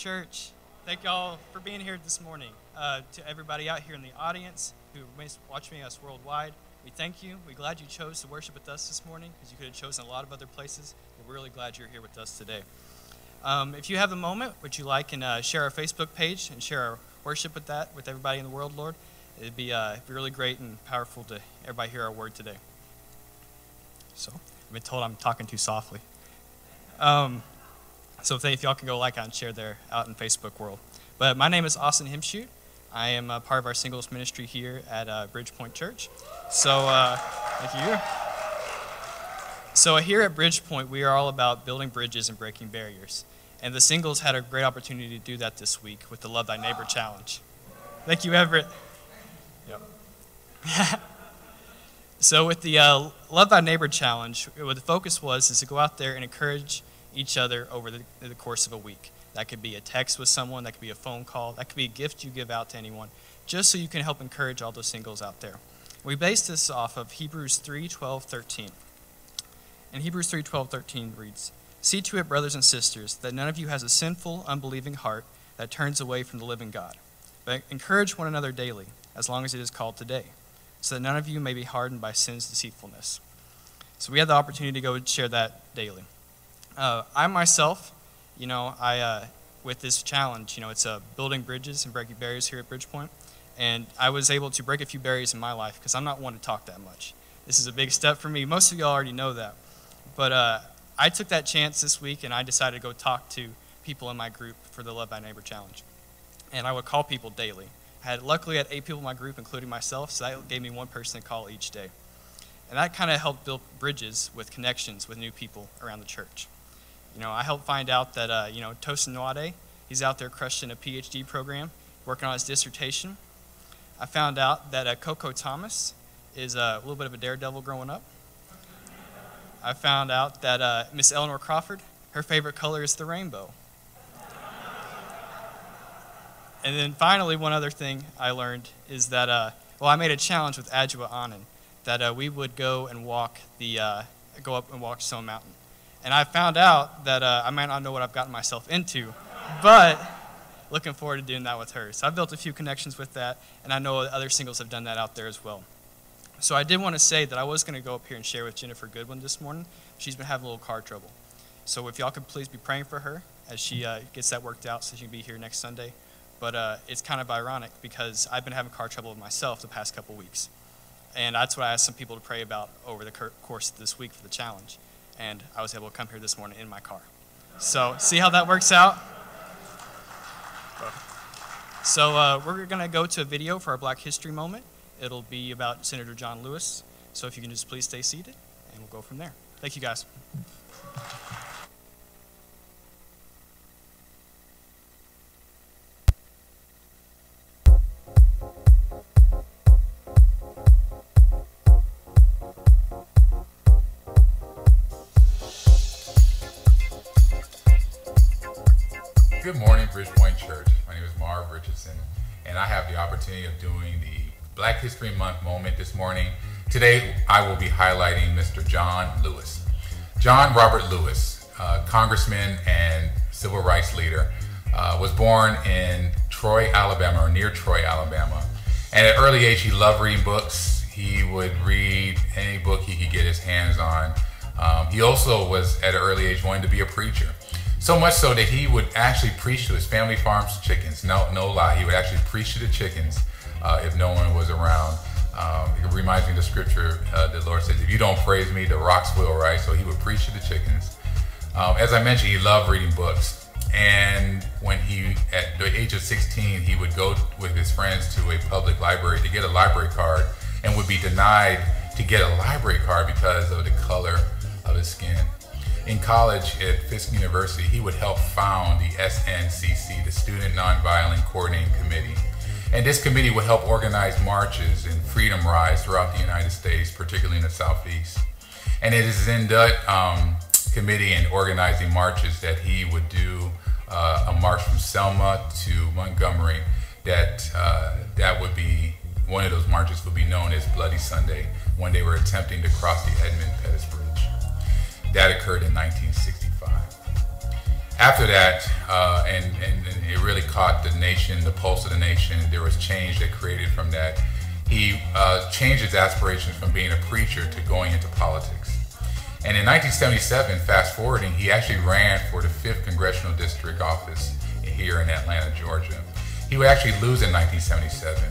Church. Thank y'all for being here this morning. Uh, to everybody out here in the audience who is watching us worldwide, we thank you. We're glad you chose to worship with us this morning because you could have chosen a lot of other places. We're really glad you're here with us today. Um, if you have a moment, would you like and uh, share our Facebook page and share our worship with that with everybody in the world, Lord? It'd be, uh, really great and powerful to everybody hear our word today. So, I've been told I'm talking too softly. Um, so if y'all can go like and share there out in Facebook world. But my name is Austin Himshoot. I am a part of our singles ministry here at uh, Bridge Pointe Church. So uh, thank you. So here at Bridge Pointe, we are all about building bridges and breaking barriers. And the singles had a great opportunity to do that this week with the Love Thy Neighbor Challenge. Thank you, Everett. Yep. so with the uh, Love Thy Neighbor Challenge, what the focus was is to go out there and encourage each other over the, the course of a week. That could be a text with someone, that could be a phone call, that could be a gift you give out to anyone, just so you can help encourage all those singles out there. We base this off of Hebrews 3 12, 13. And Hebrews 3 12, 13 reads See to it, brothers and sisters, that none of you has a sinful, unbelieving heart that turns away from the living God. But encourage one another daily, as long as it is called today, so that none of you may be hardened by sin's deceitfulness. So we had the opportunity to go and share that daily. Uh, I myself, you know, I uh, with this challenge, you know, it's uh, building bridges and breaking barriers here at Bridge Pointe, and I was able to break a few barriers in my life because I'm not one to talk that much. This is a big step for me. Most of y'all already know that, but uh, I took that chance this week and I decided to go talk to people in my group for the Love Thy Neighbor Challenge, and I would call people daily. I had luckily had eight people in my group, including myself, so that gave me one person to call each day, and that kind of helped build bridges with connections with new people around the church. You know, I helped find out that, uh, you know, Tosin Nwade, he's out there crushing a PhD program, working on his dissertation. I found out that uh, Coco Thomas is uh, a little bit of a daredevil growing up. I found out that uh, Miss Eleanor Crawford, her favorite color is the rainbow. And then finally, one other thing I learned is that, uh, well, I made a challenge with Adjua Anand that uh, we would go and walk the, uh, go up and walk Stone Mountain. And I found out that uh, I might not know what I've gotten myself into, but looking forward to doing that with her. So I've built a few connections with that, and I know other singles have done that out there as well. So I did want to say that I was going to go up here and share with Jennifer Goodwin this morning. She's been having a little car trouble. So if y'all could please be praying for her as she uh, gets that worked out so she can be here next Sunday. But uh, it's kind of ironic because I've been having car trouble myself the past couple weeks. And that's what I asked some people to pray about over the course of this week for the challenge and I was able to come here this morning in my car. So, see how that works out? So, uh, we're going to go to a video for our Black History moment. It'll be about Senator John Lewis. So, if you can just please stay seated, and we'll go from there. Thank you, guys. Bridge Pointe Church. My name is Marv Richardson, and I have the opportunity of doing the Black History Month moment this morning. Today, I will be highlighting Mr. John Lewis. John Robert Lewis, uh, congressman and civil rights leader, uh, was born in Troy, Alabama, or near Troy, Alabama. And at early age, he loved reading books. He would read any book he could get his hands on. Um, he also was, at an early age, wanting to be a preacher. So much so that he would actually preach to his family farm's chickens. No, no lie. He would actually preach to the chickens uh, if no one was around. Um, it reminds me of the scripture uh, the Lord says, if you don't praise me, the rocks will, right? So he would preach to the chickens. Um, as I mentioned, he loved reading books. And when he, at the age of 16, he would go with his friends to a public library to get a library card and would be denied to get a library card because of the color of his skin in college at Fisk University, he would help found the SNCC, the Student Nonviolent Coordinating Committee. And this committee would help organize marches and freedom rides throughout the United States, particularly in the Southeast. And it is in that um, committee and organizing marches that he would do uh, a march from Selma to Montgomery that uh, that would be one of those marches would be known as Bloody Sunday when they were attempting to cross the Edmund Pettus Bridge. That occurred in 1965. after that, uh, and, and, it really caught the nation, the pulse of the nation, there was change that created from that. He uh, changed his aspirations from being a preacher to going into politics. And in 1977, fast forwarding, he actually ran for the 5th Congressional District office here in Atlanta, Georgia. He would actually lose in 1977.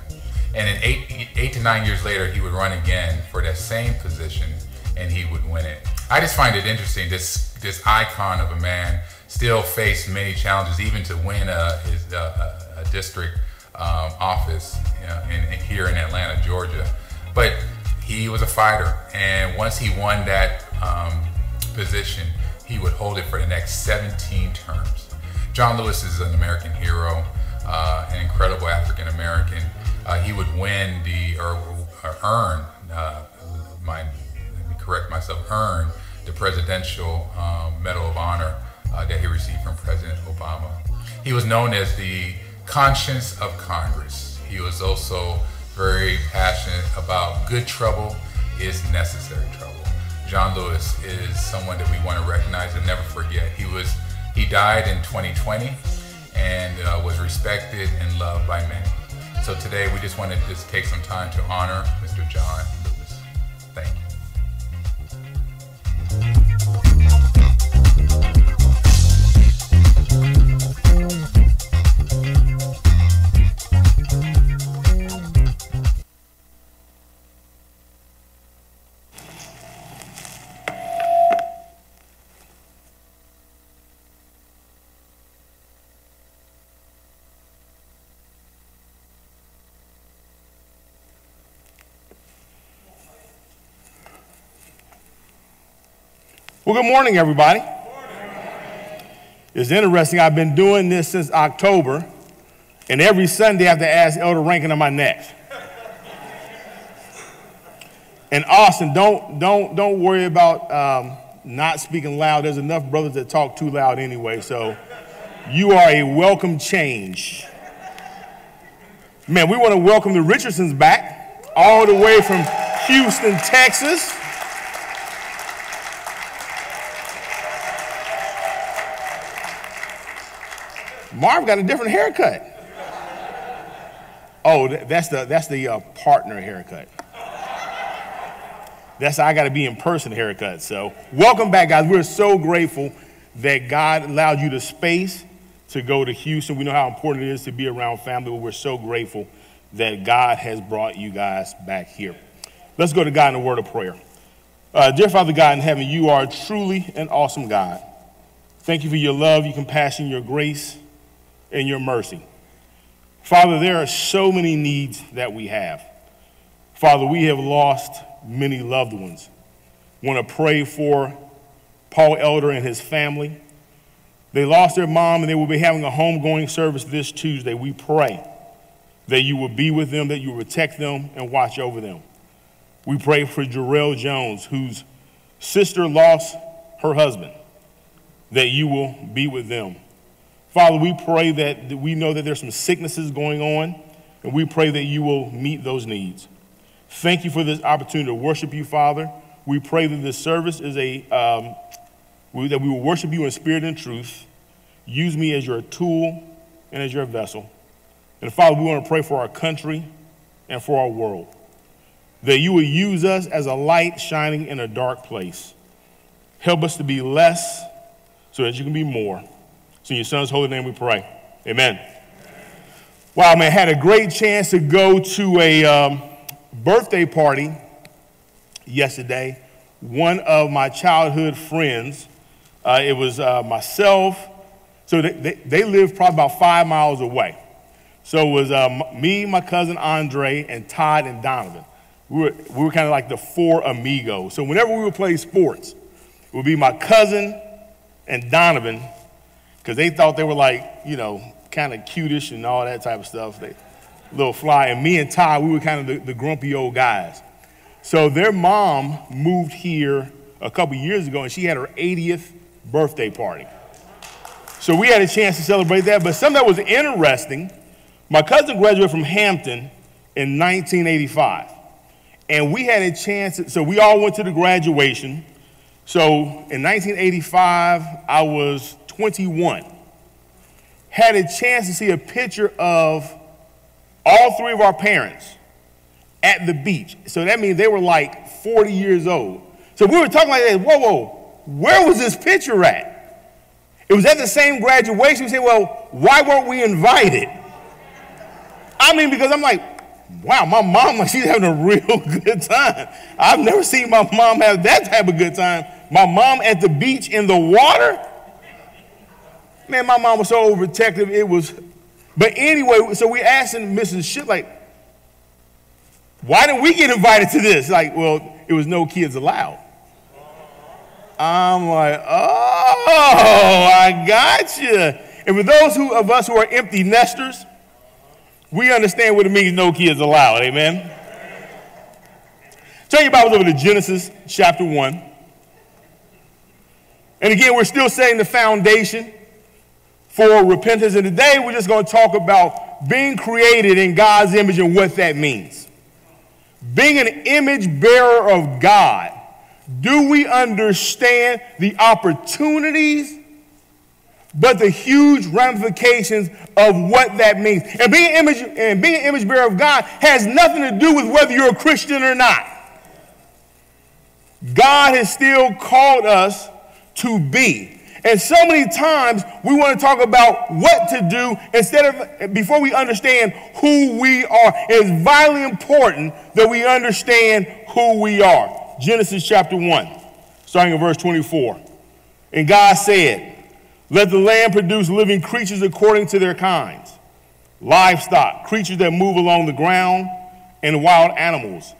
And then eight, eight to nine years later, he would run again for that same position and he would win it. I just find it interesting, this, this icon of a man still faced many challenges, even to win a, uh, a, a district um, office you know, in, in, here in Atlanta, Georgia. But he was a fighter, and once he won that um, position, he would hold it for the next 17 terms. John Lewis is an American hero, uh, an incredible African American. Uh, he would win the, or, or earn, uh, my, correct myself, earned the Presidential um, Medal of Honor uh, that he received from President Obama. He was known as the conscience of Congress. He was also very passionate about good trouble is necessary trouble. John Lewis is someone that we want to recognize and never forget. He was he died in 2020 and uh, was respected and loved by many. So today we just want to just take some time to honor Mr. John Lewis. Thank you. Well, good morning, everybody. It's interesting. I've been doing this since October, and every Sunday I have to ask Elder Rankin, on my next? And Austin, don't, don't, don't worry about um, not speaking loud. There's enough brothers that talk too loud anyway, so you are a welcome change. Man, we want to welcome the Richardsons back, all the way from Houston, Texas. Marv got a different haircut. Oh, that's the, that's the uh, partner haircut. That's I got to be in person haircut. So, welcome back, guys. We're so grateful that God allowed you the space to go to Houston. We know how important it is to be around family, but we're so grateful that God has brought you guys back here. Let's go to God in a word of prayer. Uh, dear Father God in heaven, you are truly an awesome God. Thank you for your love, your compassion, your grace and your mercy. Father, there are so many needs that we have. Father, we have lost many loved ones. Want to pray for Paul Elder and his family. They lost their mom and they will be having a homegoing service this Tuesday. We pray that you will be with them, that you will protect them and watch over them. We pray for Jarrell Jones, whose sister lost her husband, that you will be with them. Father, we pray that, we know that there's some sicknesses going on, and we pray that you will meet those needs. Thank you for this opportunity to worship you, Father. We pray that this service is a, um, we, that we will worship you in spirit and truth. Use me as your tool and as your vessel. And Father, we want to pray for our country and for our world. That you will use us as a light shining in a dark place. Help us to be less so that you can be more. So in your son's holy name we pray. Amen. Wow, man, had a great chance to go to a um, birthday party yesterday. One of my childhood friends, uh, it was uh, myself. So they, they, they live probably about five miles away. So it was uh, me, my cousin Andre, and Todd and Donovan. We were, we were kind of like the four amigos. So whenever we would play sports, it would be my cousin and Donovan because they thought they were like, you know, kind of cutish and all that type of stuff. They, little fly. And me and Ty, we were kind of the, the grumpy old guys. So their mom moved here a couple years ago and she had her 80th birthday party. So we had a chance to celebrate that. But something that was interesting, my cousin graduated from Hampton in 1985. And we had a chance, so we all went to the graduation. So in 1985, I was 21, had a chance to see a picture of all three of our parents at the beach. So that means they were like 40 years old. So we were talking like that, whoa, whoa, where was this picture at? It was at the same graduation. We said, well, why weren't we invited? I mean, because I'm like, wow, my mom, she's having a real good time. I've never seen my mom have that type of good time. My mom at the beach in the water? Man, my mom was so overprotective. It was, but anyway, so we asked Mrs. Shit, like, why didn't we get invited to this? Like, well, it was no kids allowed. I'm like, oh, I got you. And for those who, of us who are empty nesters, we understand what it means no kids allowed. Amen. Turn your Bibles over to Genesis chapter 1. And again, we're still setting the foundation for repentance. And today we're just going to talk about being created in God's image and what that means. Being an image bearer of God, do we understand the opportunities, but the huge ramifications of what that means? And being an image, and being an image bearer of God has nothing to do with whether you're a Christian or not. God has still called us to be. And so many times we want to talk about what to do instead of before we understand who we are. It's vitally important that we understand who we are. Genesis chapter 1, starting in verse 24. And God said, Let the land produce living creatures according to their kinds, livestock, creatures that move along the ground, and wild animals,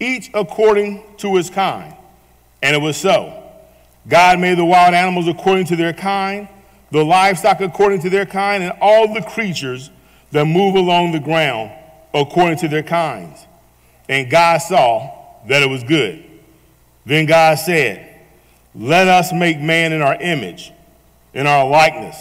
each according to his kind. And it was so. God made the wild animals according to their kind, the livestock according to their kind, and all the creatures that move along the ground according to their kinds. And God saw that it was good. Then God said, Let us make man in our image, in our likeness,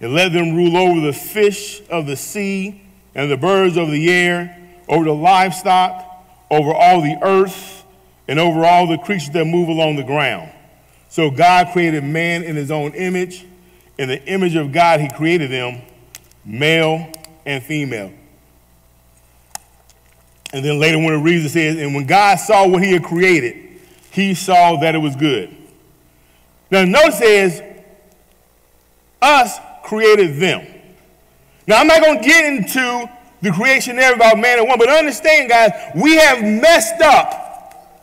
and let them rule over the fish of the sea and the birds of the air, over the livestock, over all the earth, and over all the creatures that move along the ground. So God created man in his own image. In the image of God, he created them, male and female. And then later when it reads, it says, And when God saw what he had created, he saw that it was good. Now, notice says, us created them. Now, I'm not going to get into the creation there about man and woman, but understand, guys, we have messed up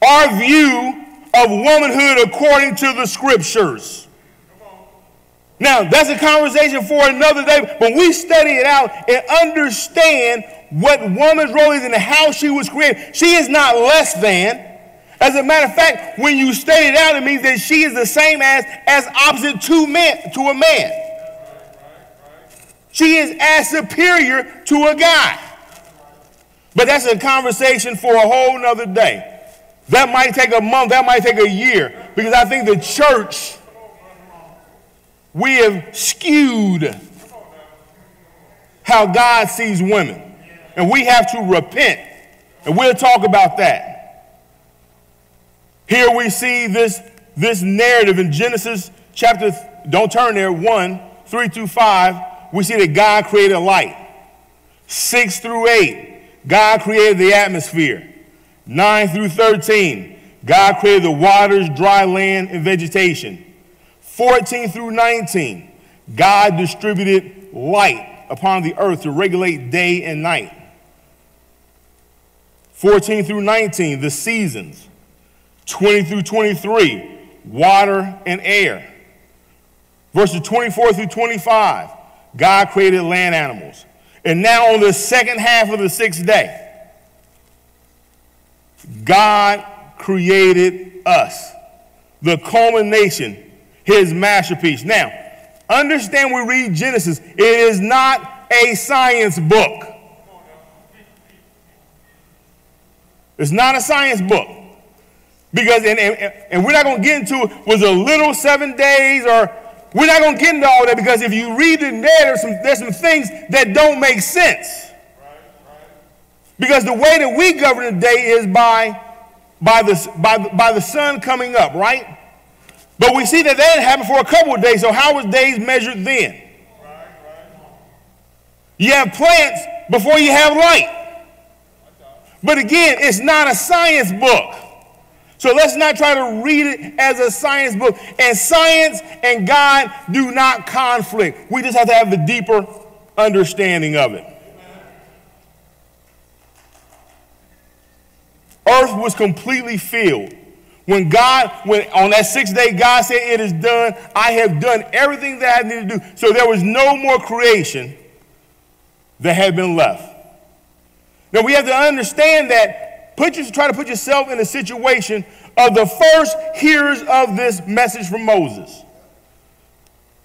our view of womanhood according to the scriptures. Now, that's a conversation for another day, but we study it out and understand what woman's role is and how she was created. She is not less than. As a matter of fact, when you study it out, it means that she is the same as, as opposite to, man, to a man. She is as superior to a guy. But that's a conversation for a whole nother day. That might take a month, that might take a year, because I think the church, we have skewed how God sees women. And we have to repent. And we'll talk about that. Here we see this, this narrative in Genesis chapter, don't turn there, 1, 3 through 5. We see that God created light. 6 through 8, God created the atmosphere. 9 through 13, God created the waters, dry land, and vegetation. 14 through 19, God distributed light upon the earth to regulate day and night. 14 through 19, the seasons. 20 through 23, water and air. Verses 24 through 25, God created land animals. And now on the second half of the sixth day, God created us, the culmination, his masterpiece. Now, understand we read Genesis, it is not a science book. It's not a science book. Because, and, and, and we're not going to get into was a little seven days or we're not going to get into all that because if you read it there, there's some, there's some things that don't make sense. Because the way that we govern today is by, by, the, by, by the sun coming up, right? But we see that that didn't happen for a couple of days. So how was days measured then? You have plants before you have light. But again, it's not a science book. So let's not try to read it as a science book. And science and God do not conflict. We just have to have the deeper understanding of it. Earth was completely filled. When God, when on that sixth day, God said, It is done. I have done everything that I need to do. So there was no more creation that had been left. Now we have to understand that put your, try to put yourself in the situation of the first hearers of this message from Moses.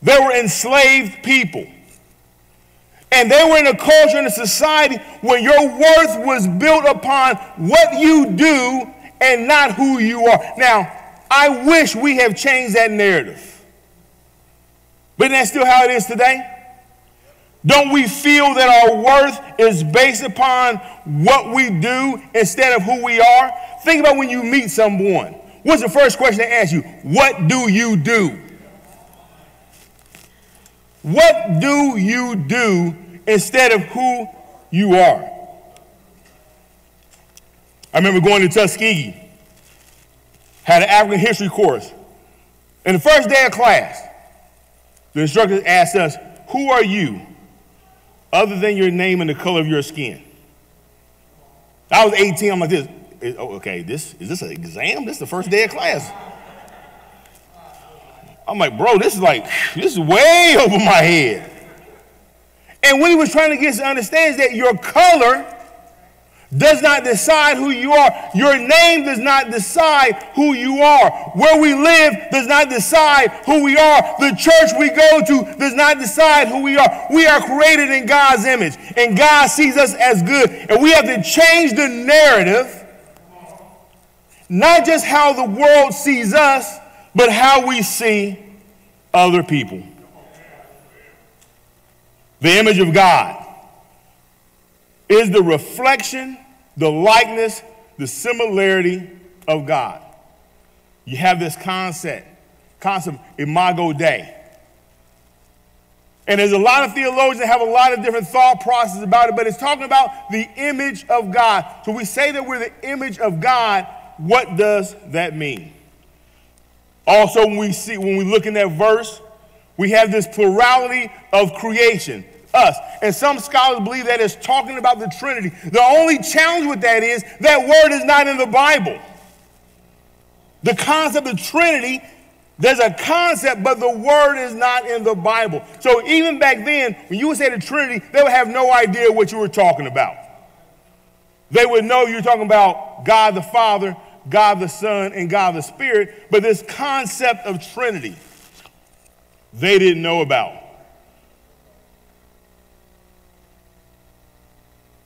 They were enslaved people. And they were in a culture and a society where your worth was built upon what you do and not who you are. Now, I wish we have changed that narrative. But isn't that still how it is today? Don't we feel that our worth is based upon what we do instead of who we are? Think about when you meet someone. What's the first question they ask you? What do you do? What do you do instead of who you are. I remember going to Tuskegee, had an African history course. And the first day of class, the instructor asked us, Who are you other than your name and the color of your skin? I was 18, I'm like this. Oh, okay, this is this an exam? This is the first day of class. I'm like, bro, this is like, this is way over my head. And what he was trying to get us to understand is that your color does not decide who you are. Your name does not decide who you are. Where we live does not decide who we are. The church we go to does not decide who we are. We are created in God's image, and God sees us as good. And we have to change the narrative, not just how the world sees us, but how we see other people the image of God, is the reflection, the likeness, the similarity of God. You have this concept, concept, imago Dei. And there's a lot of theologians that have a lot of different thought processes about it, but it's talking about the image of God. So we say that we're the image of God. What does that mean? Also, when we see when we look in that verse, we have this plurality of creation us. And some scholars believe that it's talking about the Trinity. The only challenge with that is that word is not in the Bible. The concept of Trinity, there's a concept, but the word is not in the Bible. So even back then, when you would say the Trinity, they would have no idea what you were talking about. They would know you're talking about God the Father, God the Son, and God the Spirit, but this concept of Trinity, they didn't know about.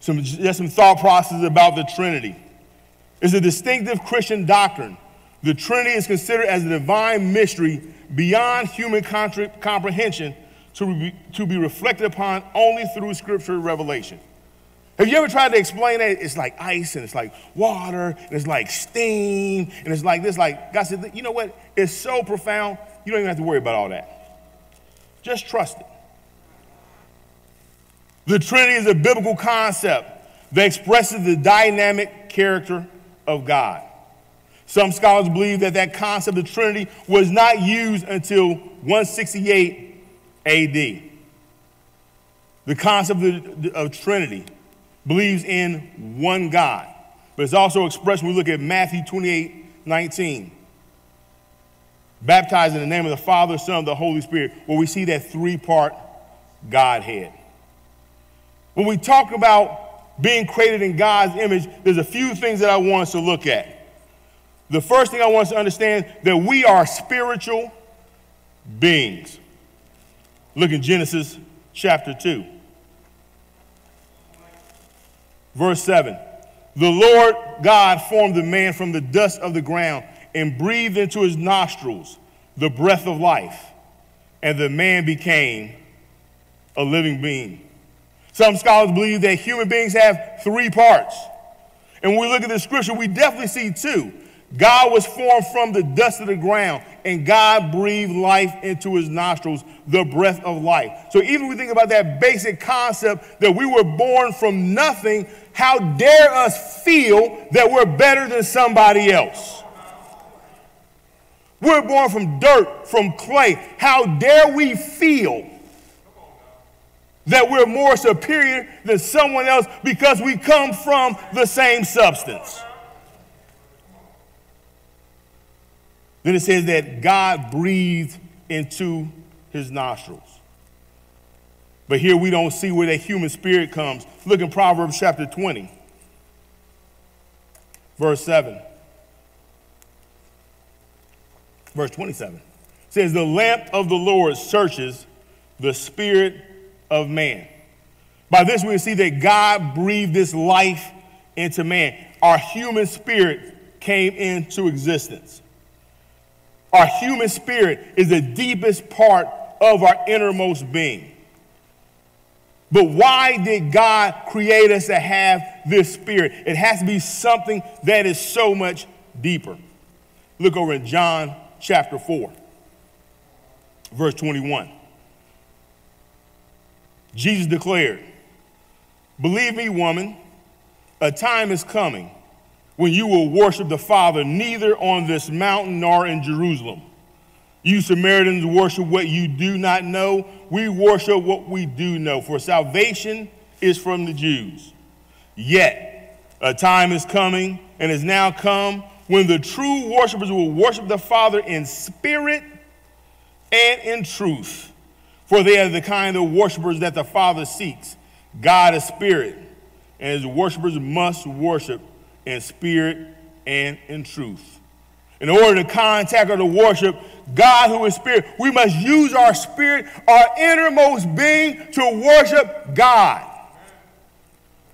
Some, just some thought processes about the Trinity. It's a distinctive Christian doctrine. The Trinity is considered as a divine mystery beyond human comprehension to be, to be reflected upon only through scripture revelation. Have you ever tried to explain that? It's like ice and it's like water and it's like steam and it's like this. Like God said, you know what? It's so profound, you don't even have to worry about all that. Just trust it. The Trinity is a biblical concept that expresses the dynamic character of God. Some scholars believe that that concept of Trinity was not used until 168 AD. The concept of, of Trinity believes in one God, but it's also expressed when we look at Matthew 28 19. Baptized in the name of the Father, Son, and the Holy Spirit, where we see that three part Godhead. When we talk about being created in God's image, there's a few things that I want us to look at. The first thing I want us to understand that we are spiritual beings. Look in Genesis chapter 2. Verse 7. The Lord God formed the man from the dust of the ground and breathed into his nostrils the breath of life, and the man became a living being. Some scholars believe that human beings have three parts. And when we look at the scripture, we definitely see two. God was formed from the dust of the ground. and God breathed life into his nostrils, the breath of life. So even if we think about that basic concept that we were born from nothing, how dare us feel that we're better than somebody else? We're born from dirt, from clay. How dare we feel that we're more superior than someone else because we come from the same substance? Then it says that God breathed into his nostrils. But here we don't see where that human spirit comes. Look in Proverbs chapter 20, verse 7. Verse 27 it says, The lamp of the Lord searches the spirit of man. By this we see that God breathed this life into man. Our human spirit came into existence. Our human spirit is the deepest part of our innermost being. But why did God create us to have this spirit? It has to be something that is so much deeper. Look over in John chapter 4, verse 21. Jesus declared, Believe me, woman, a time is coming when you will worship the Father neither on this mountain nor in Jerusalem. You Samaritans worship what you do not know. We worship what we do know, for salvation is from the Jews. Yet, a time is coming and has now come when the true worshipers will worship the Father in spirit and in truth, for they are the kind of worshipers that the Father seeks. God is spirit, and his worshipers must worship in spirit and in truth. In order to contact or to worship God who is spirit, we must use our spirit, our innermost being, to worship God.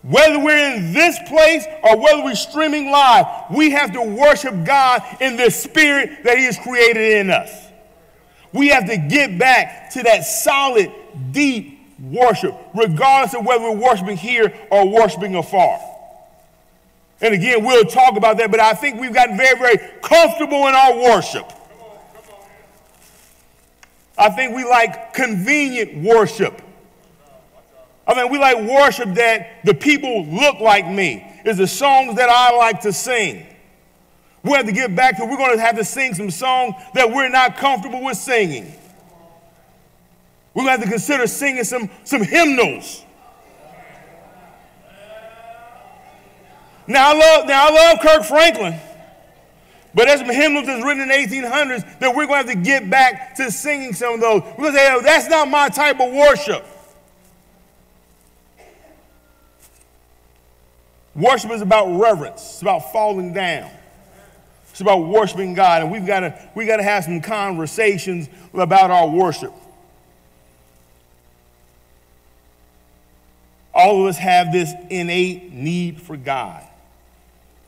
Whether we're in this place or whether we're streaming live, we have to worship God in the spirit that He has created in us. We have to get back to that solid, deep worship, regardless of whether we're worshiping here or worshiping afar. And again, we'll talk about that, but I think we've gotten very, very comfortable in our worship. I think we like convenient worship. I mean, we like worship that the people look like me. Is the songs that I like to sing. We have to get back to, we're going to have to sing some songs that we're not comfortable with singing. We're going to have to consider singing some, some hymnals. Now I love, now I love Kirk Franklin, but there's some hymnals that's written in the 1800s that we're going to have to get back to singing some of those. We're going to say, oh, that's not my type of worship. Worship is about reverence. It's about falling down. It's about worshiping God, and we've got to we got to have some conversations about our worship. All of us have this innate need for God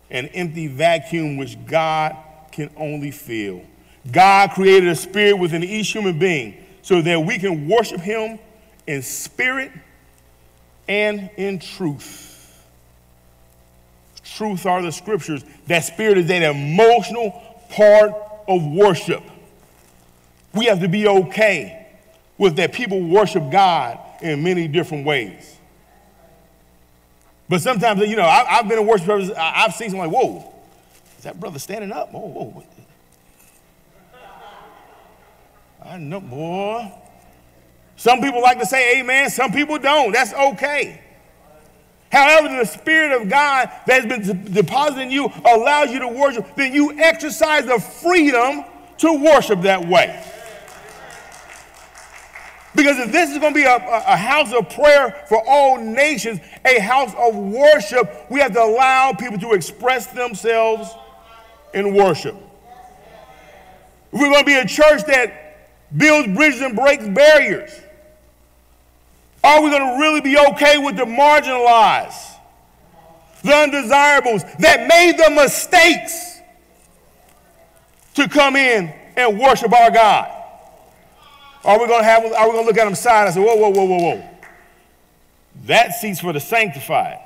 an empty vacuum which God can only fill. God created a spirit within each human being so that we can worship Him in spirit and in truth. Truth are the scriptures. That spirit is that emotional part of worship. We have to be okay with that people worship God in many different ways. But sometimes, you know, I, have been in worship service, I've seen someone like, whoa, is that brother standing up? Whoa, whoa. I know, boy. Some people like to say amen, some people don't. That's okay. However, the Spirit of God that has been deposited in you allows you to worship, then you exercise the freedom to worship that way. Because if this is going to be a, a, house of prayer for all nations, a house of worship, we have to allow people to express themselves in worship. We're going to be a church that builds bridges and breaks barriers, are we going to really be okay with the marginalized, the undesirables that made the mistakes to come in and worship our God? Are we going to have? Are we going to look at them side and say, "Whoa, whoa, whoa, whoa, whoa"? That seat's for the sanctified.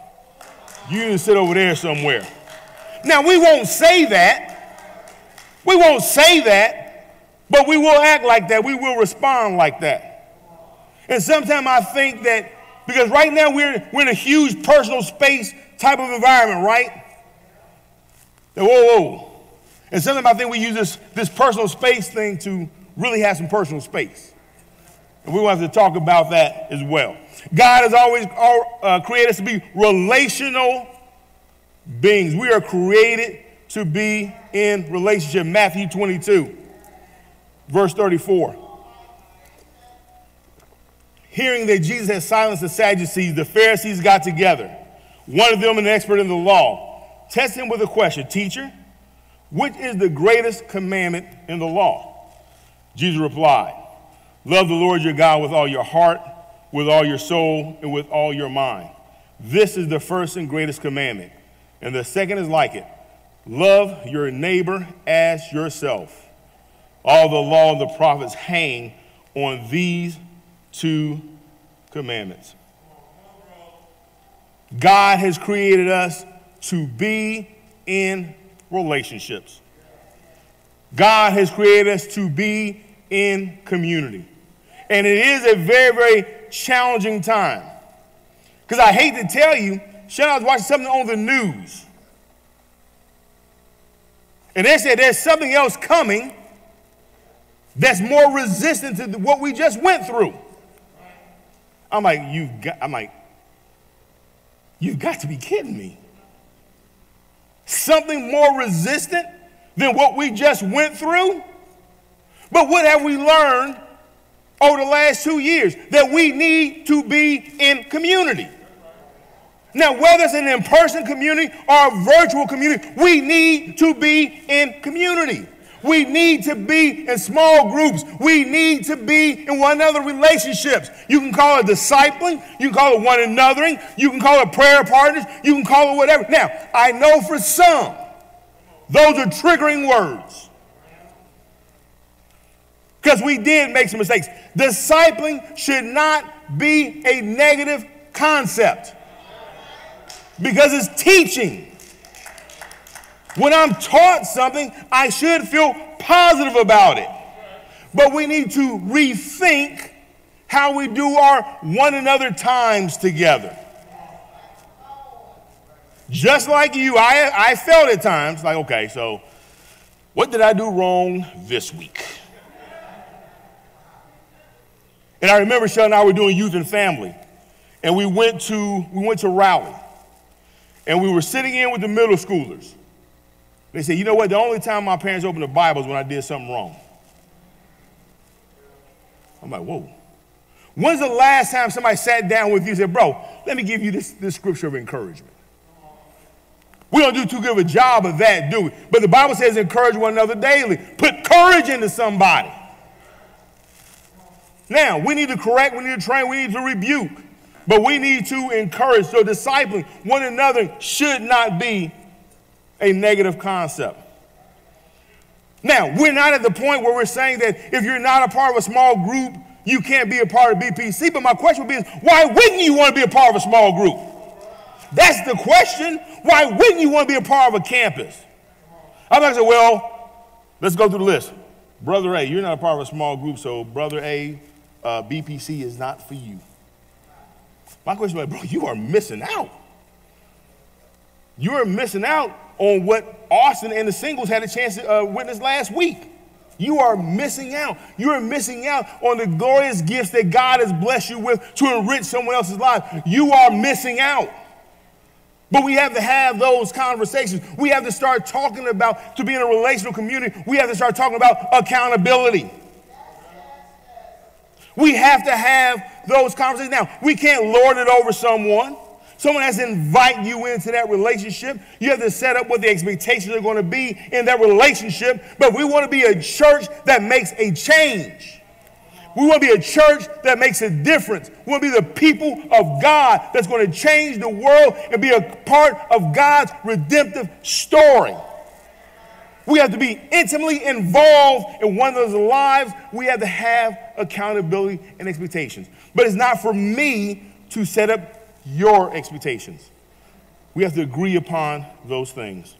You to sit over there somewhere. Now we won't say that. We won't say that. But we will act like that. We will respond like that. And sometimes I think that because right now we're, we're in a huge personal space type of environment, right? Whoa, whoa. And sometimes I think we use this, this personal space thing to really have some personal space. And we want to talk about that as well. God has always uh, created us to be relational beings. We are created to be in relationship. Matthew 22, verse 34. Hearing that Jesus had silenced the Sadducees, the Pharisees got together. One of them, an expert in the law, tested him with a question Teacher, which is the greatest commandment in the law? Jesus replied, Love the Lord your God with all your heart, with all your soul, and with all your mind. This is the first and greatest commandment. And the second is like it love your neighbor as yourself. All the law and the prophets hang on these two commandments. God has created us to be in relationships. God has created us to be in community. And it is a very, very challenging time. Because I hate to tell you, Sean, I was watching something on the news. And they said there's something else coming that's more resistant to what we just went through. I'm like, you've got, I'm like, you've got to be kidding me. Something more resistant than what we just went through? But what have we learned over the last two years? That we need to be in community. Now, whether it's an in person community or a virtual community, we need to be in community. We need to be in small groups. We need to be in one another relationships. You can call it discipling, you can call it one anothering, you can call it prayer partners, you can call it whatever. Now, I know for some, those are triggering words. Because we did make some mistakes. Discipling should not be a negative concept because it's teaching. When I'm taught something, I should feel positive about it. But we need to rethink how we do our one another times together. Just like you, I, I felt at times like, okay, so what did I do wrong this week? And I remember Sean and I were doing youth and family, and we went to we went to Raleigh, and we were sitting in with the middle schoolers. They said, you know what? The only time my parents opened the Bible is when I did something wrong. I'm like, whoa. When's the last time somebody sat down with you and said, bro, let me give you this, this scripture of encouragement? We don't do too good of a job of that, do we? But the Bible says encourage one another daily. Put courage into somebody. Now, we need to correct, we need to train, we need to rebuke, but we need to encourage. So, discipling one another should not be a negative concept. Now, we're not at the point where we're saying that if you're not a part of a small group, you can't be a part of BPC. But my question would be, why wouldn't you want to be a part of a small group? That's the question. Why wouldn't you want to be a part of a campus? I'm not say, well, let's go through the list. Brother A, you're not a part of a small group, so Brother A, uh, BPC is not for you. My question is, bro, you are missing out. You are missing out on what Austin and the singles had a chance to uh, witness last week. You are missing out. You are missing out on the glorious gifts that God has blessed you with to enrich someone else's life. You are missing out. But we have to have those conversations. We have to start talking about, to be in a relational community, we have to start talking about accountability. We have to have those conversations. Now, we can't lord it over someone. Someone has to invite you into that relationship. You have to set up what the expectations are going to be in that relationship. But we want to be a church that makes a change. We want to be a church that makes a difference. We want to be the people of God that's going to change the world and be a part of God's redemptive story. We have to be intimately involved in one of those lives. We have to have accountability and expectations. But it's not for me to set up your expectations. We have to agree upon those things.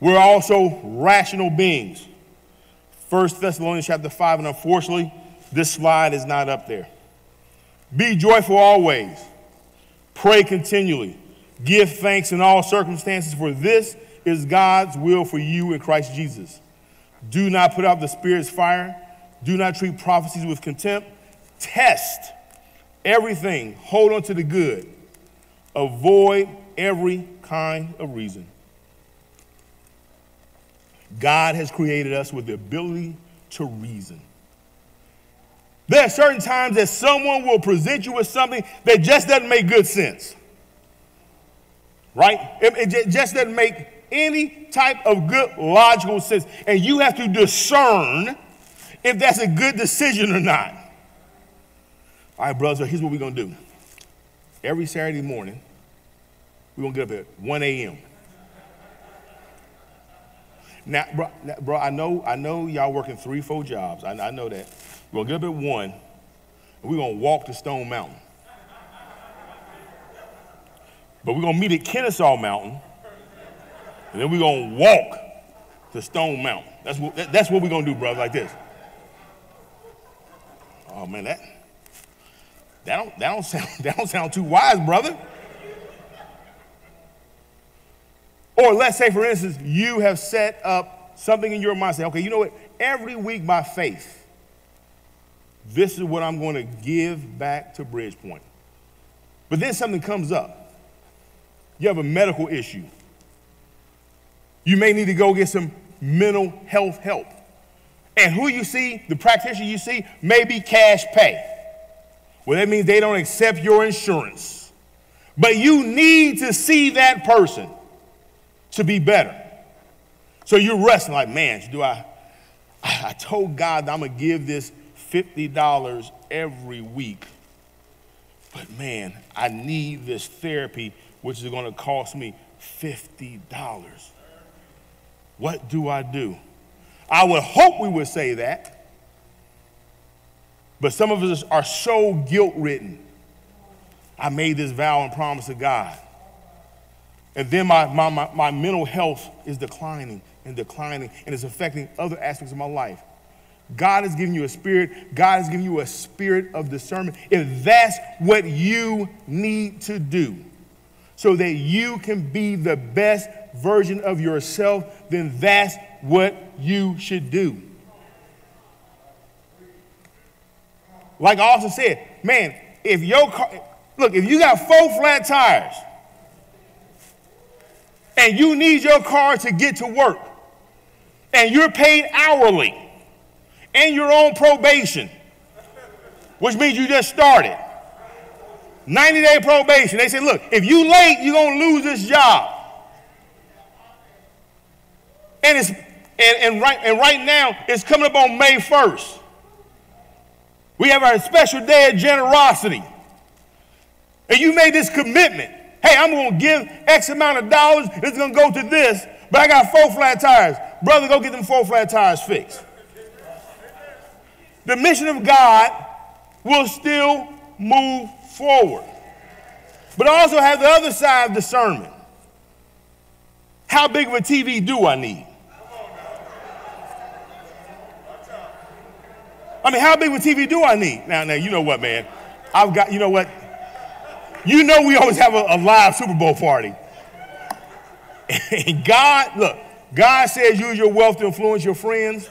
We're also rational beings. 1 Thessalonians chapter 5, and unfortunately, this slide is not up there. Be joyful always. Pray continually. Give thanks in all circumstances, for this is God's will for you in Christ Jesus. Do not put out the Spirit's fire. Do not treat prophecies with contempt. Test everything. Hold on to the good. Avoid every kind of reason. God has created us with the ability to reason. There are certain times that someone will present you with something that just doesn't make good sense. Right? It, it just doesn't make any type of good logical sense. And you have to discern if that's a good decision or not. All right, brothers, so here's what we're going to do. Every Saturday morning, we're going to get up at 1 a.m. Now, bro, now, bro, I know, I know y'all working three, four jobs. I, I know that. We're gonna get up at one, and we're gonna walk to Stone Mountain. But we're gonna meet at Kennesaw Mountain, and then we're gonna walk to Stone Mountain. That's what, that, that's what we're gonna do, brother, like this. Oh man, that that don't that don't sound that don't sound too wise, brother. Or let's say, for instance, you have set up something in your mind, say, okay, you know what? Every week by faith, this is what I'm going to give back to Bridge Pointe. But then something comes up. You have a medical issue. You may need to go get some mental health help. And who you see, the practitioner you see, may be cash pay. Well, that means they don't accept your insurance. But you need to see that person to be better. So you're wrestling like, man, do I? I told God that I'm gonna give this $50 every week. But man, I need this therapy, which is gonna cost me $50. What do I do? I would hope we would say that. But some of us are so guilt ridden. I made this vow and promise to God. And then my, my, my, my mental health is declining and declining, and it's affecting other aspects of my life. God has given you a spirit. God has given you a spirit of discernment. If that's what you need to do so that you can be the best version of yourself, then that's what you should do. Like I also said, man, if your car, look, if you got four flat tires, and you need your car to get to work, and you're paid hourly, and you're on probation, which means you just started. 90 day probation. They say, look, if you late, you're going to lose this job. And, it's, and, and, right, and right now, it's coming up on May 1st. We have our special day of generosity. And you made this commitment. Hey, I'm going to give X amount of dollars. It's going to go to this, but I got four flat tires. Brother, go get them four flat tires fixed. The mission of God will still move forward. But I also have the other side of discernment. How big of a TV do I need? I mean, how big of a TV do I need? Now, now, you know what, man? I've got, you know what? You know we always have a, a live Super Bowl party. And God, look, God says use your wealth to influence your friends.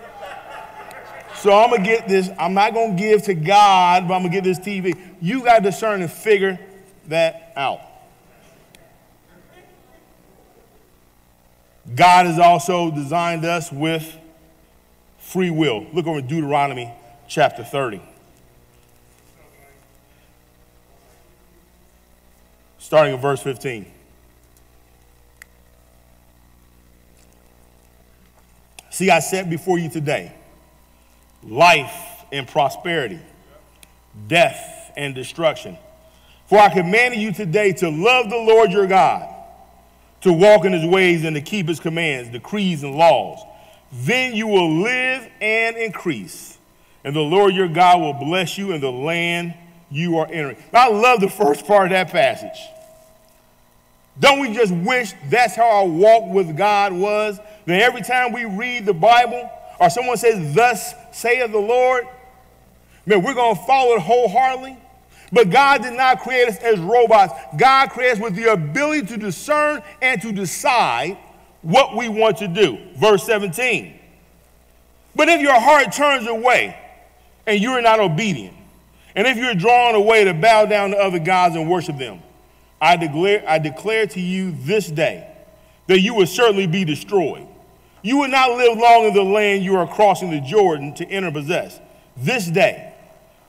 So I'm gonna get this. I'm not gonna give to God, but I'm gonna get this TV. You gotta discern and figure that out. God has also designed us with free will. Look over Deuteronomy chapter 30. starting in verse 15. See, I set before you today life and prosperity, death and destruction. For I command you today to love the Lord your God, to walk in his ways and to keep his commands, decrees, and laws. Then you will live and increase, and the Lord your God will bless you in the land you are entering. I love the first part of that passage. Don't we just wish that's how our walk with God was? That every time we read the Bible, or someone says, Thus saith the Lord, man, we're going to follow it wholeheartedly. But God did not create us as robots. God created us with the ability to discern and to decide what we want to do. Verse 17. But if your heart turns away and you're not obedient, and if you're drawn away to bow down to other gods and worship them, I declare, I declare to you this day that you will certainly be destroyed. You will not live long in the land you are crossing the Jordan to enter possess. This day,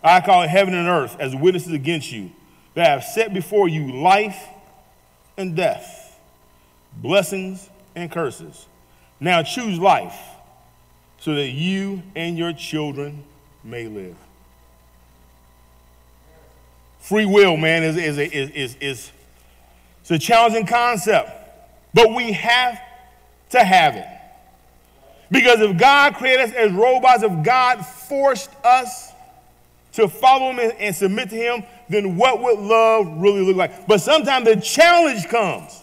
I call heaven and earth as witnesses against you that I have set before you life and death, blessings and curses. Now choose life so that you and your children may live. Free will, man, is, is, is, is, is, it's a challenging concept, but we have to have it. Because if God created us as robots, if God forced us to follow Him and submit to Him, then what would love really look like? But sometimes the challenge comes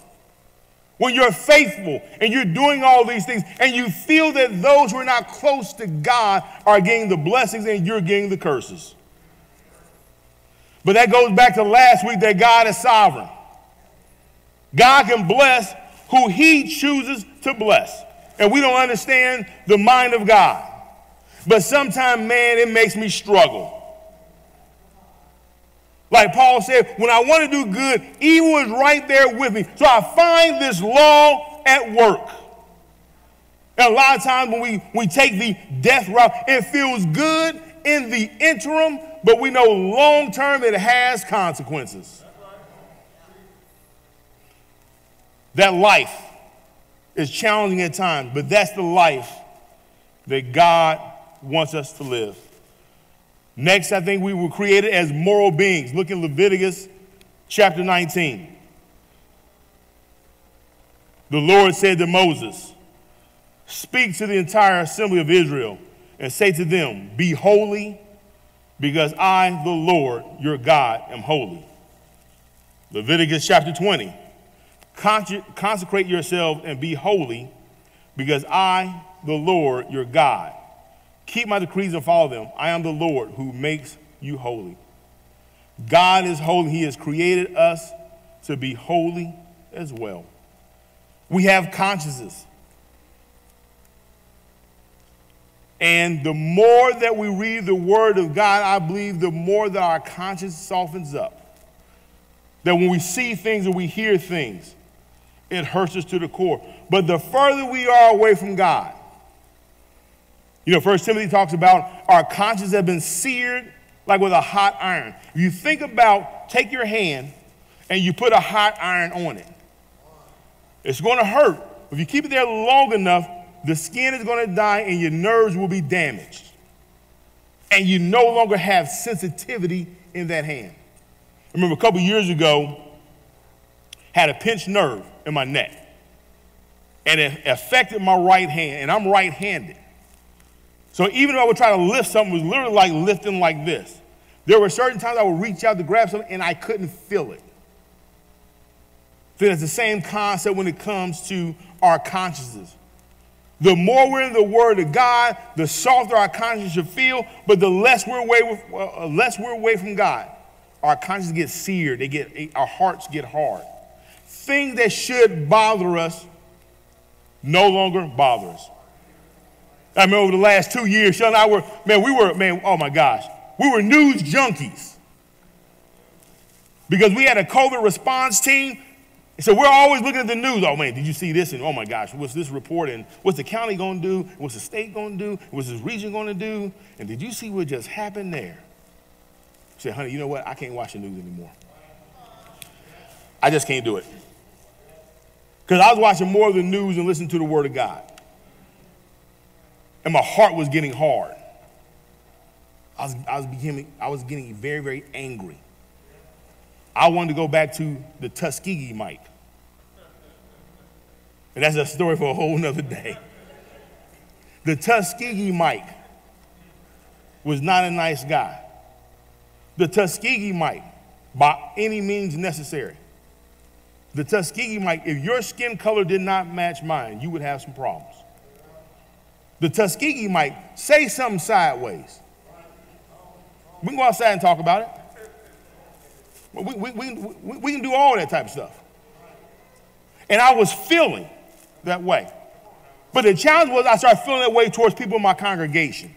when you're faithful and you're doing all these things and you feel that those who are not close to God are getting the blessings and you're getting the curses. But that goes back to last week that God is sovereign. God can bless who he chooses to bless. And we don't understand the mind of God. But sometimes, man, it makes me struggle. Like Paul said, when I want to do good, evil is right there with me. So I find this law at work. And a lot of times when we, we take the death route, it feels good in the interim, but we know long term it has consequences. That life is challenging at times, but that's the life that God wants us to live. Next, I think we were created as moral beings. Look at Leviticus chapter 19. The Lord said to Moses, Speak to the entire assembly of Israel and say to them, Be holy, because I, the Lord, your God, am holy. Leviticus chapter 20. Consecrate yourselves and be holy, because I, the Lord, your God, keep my decrees and follow them. I am the Lord who makes you holy. God is holy. He has created us to be holy as well. We have consciences. And the more that we read the Word of God, I believe the more that our conscience softens up. That when we see things and we hear things, it hurts us to the core. But the further we are away from God, you know, First Timothy talks about our conscience have been seared like with a hot iron. If you think about, take your hand and you put a hot iron on it. It's going to hurt. If you keep it there long enough, the skin is going to die and your nerves will be damaged. And you no longer have sensitivity in that hand. I remember a couple years ago, had a pinched nerve in my neck. And it affected my right hand, and I'm right handed. So even if I would try to lift something, it was literally like lifting like this. There were certain times I would reach out to grab something and I couldn't feel it. So it's the same concept when it comes to our consciousness. The more we're in the Word of God, the softer our conscience should feel, but the less we're away, with, uh, less we're away from God, our conscience gets seared. They get, our hearts get hard. Things that should bother us no longer bother us. I remember over the last two years, Sean and I were, man, we were, man, oh my gosh, we were news junkies. Because we had a COVID response team so we're always looking at the news. Oh man, did you see this? And oh my gosh, what's this report? And what's the county going to do? What's the state going to do? What's this region going to do? And did you see what just happened there? I said, honey, you know what? I can't watch the news anymore. I just can't do it. Because I was watching more of the news and listening to the Word of God. And my heart was getting hard. I was, I was, becoming, I was getting very, very angry. I wanted to go back to the Tuskegee Mike. And that's a story for a whole nother day. The Tuskegee Mike was not a nice guy. The Tuskegee Mike, by any means necessary. The Tuskegee Mike, if your skin color did not match mine, you would have some problems. The Tuskegee might say something sideways. We can go outside and talk about it. We, we, we, we, we can do all that type of stuff. And I was feeling that way. But the challenge was I started feeling that way towards people in my congregation.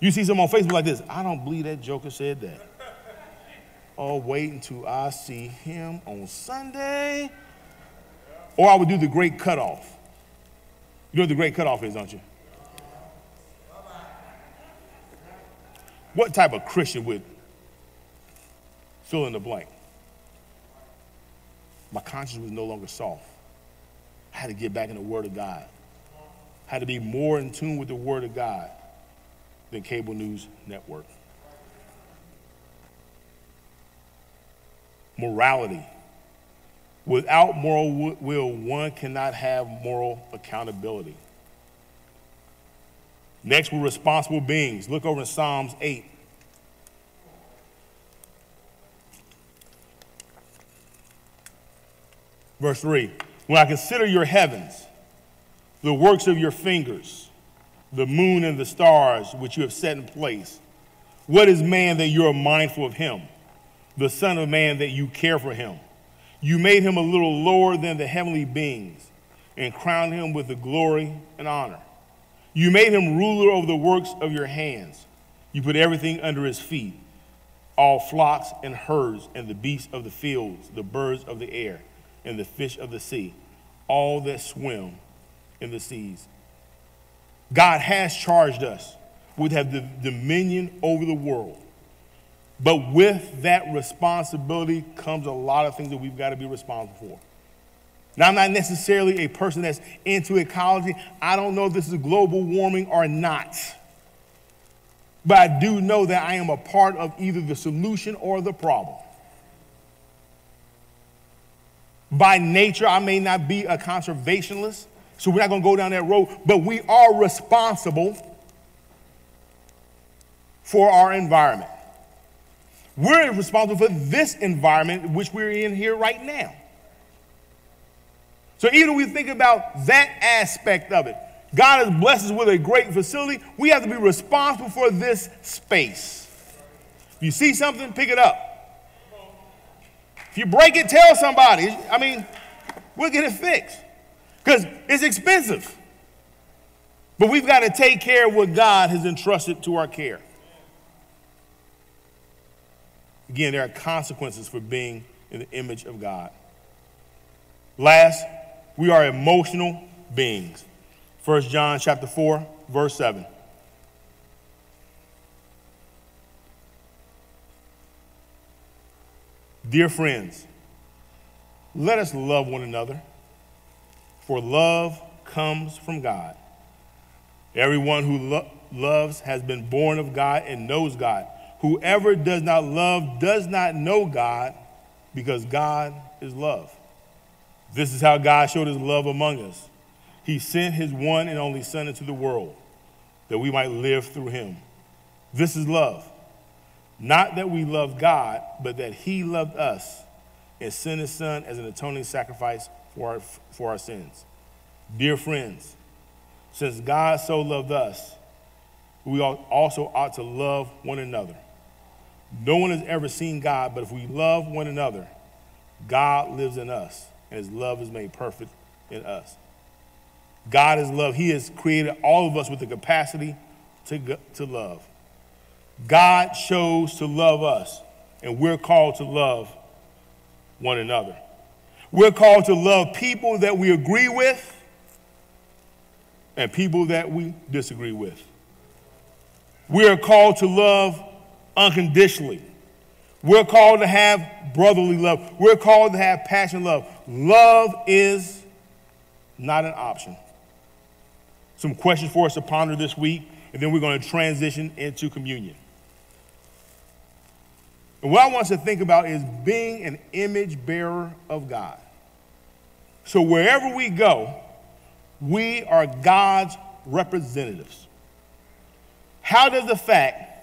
You see some on Facebook like this I don't believe that joker said that. Oh, wait until I see him on Sunday. Or I would do the great cutoff. You know what the great cutoff is, don't you? What type of Christian would fill in the blank? My conscience was no longer soft. I had to get back in the Word of God. I had to be more in tune with the Word of God than cable news network. Morality. Without moral will, one cannot have moral accountability. Next, we're responsible beings. Look over in Psalms 8. Verse 3 When I consider your heavens, the works of your fingers, the moon and the stars which you have set in place, what is man that you are mindful of him? The Son of Man that you care for him. You made him a little lower than the heavenly beings and crowned him with the glory and honor. You made him ruler over the works of your hands. You put everything under his feet all flocks and herds, and the beasts of the fields, the birds of the air, and the fish of the sea, all that swim in the seas. God has charged us with have the dominion over the world. But with that responsibility comes a lot of things that we've got to be responsible for. Now, I'm not necessarily a person that's into ecology. I don't know if this is global warming or not. But I do know that I am a part of either the solution or the problem. By nature, I may not be a conservationist, so we're not going to go down that road, but we are responsible for our environment. We're responsible for this environment which we're in here right now. So even we think about that aspect of it, God has blessed us with a great facility. We have to be responsible for this space. If you see something, pick it up. If you break it, tell somebody. I mean, we'll get it fixed because it's expensive. But we've got to take care of what God has entrusted to our care. Again, there are consequences for being in the image of God. Last, we are emotional beings. 1 John chapter 4, verse 7. Dear friends, let us love one another, for love comes from God. Everyone who lo- loves has been born of God and knows God. Whoever does not love does not know God because God is love. This is how God showed his love among us. He sent his one and only Son into the world that we might live through him. This is love. Not that we love God, but that he loved us and sent his Son as an atoning sacrifice for our, for our sins. Dear friends, since God so loved us, we also ought to love one another. No one has ever seen God, but if we love one another, God lives in us, and his love is made perfect in us. God is love. He has created all of us with the capacity to, to love. God chose to love us, and we're called to love one another. We're called to love people that we agree with and people that we disagree with. We are called to love unconditionally. We're called to have brotherly love. We're called to have passion love. Love is not an option. Some questions for us to ponder this week, and then we're going to transition into communion. And what I want us to think about is being an image bearer of God. So wherever we go, we are God's representatives. How does the fact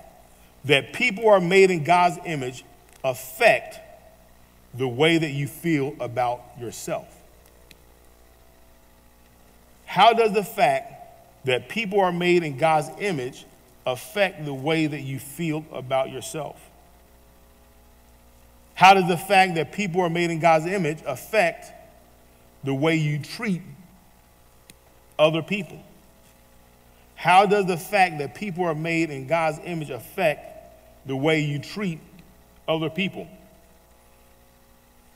that people are made in God's image affect the way that you feel about yourself? How does the fact that people are made in God's image affect the way that you feel about yourself? How does the fact that people are made in God's image affect the way you treat other people? How does the fact that people are made in God's image affect the way you treat other people?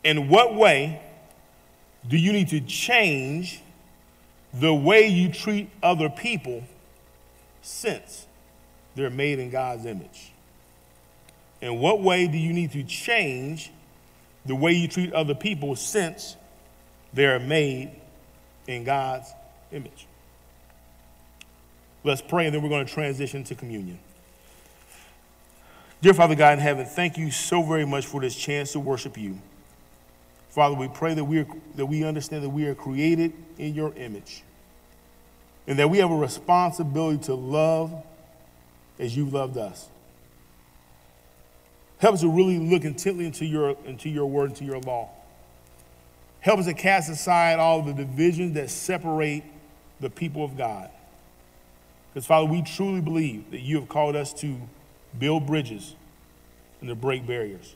In what way do you need to change the way you treat other people since they're made in God's image? In what way do you need to change the way you treat other people since they're made in God's image? Let's pray and then we're going to transition to communion. Dear Father God in heaven, thank you so very much for this chance to worship you. Father, we pray that we, are, that we understand that we are created in your image and that we have a responsibility to love as you've loved us. Help us to really look intently into your, into your word, into your law. Help us to cast aside all the divisions that separate the people of God. Because, Father, we truly believe that you have called us to build bridges and to break barriers.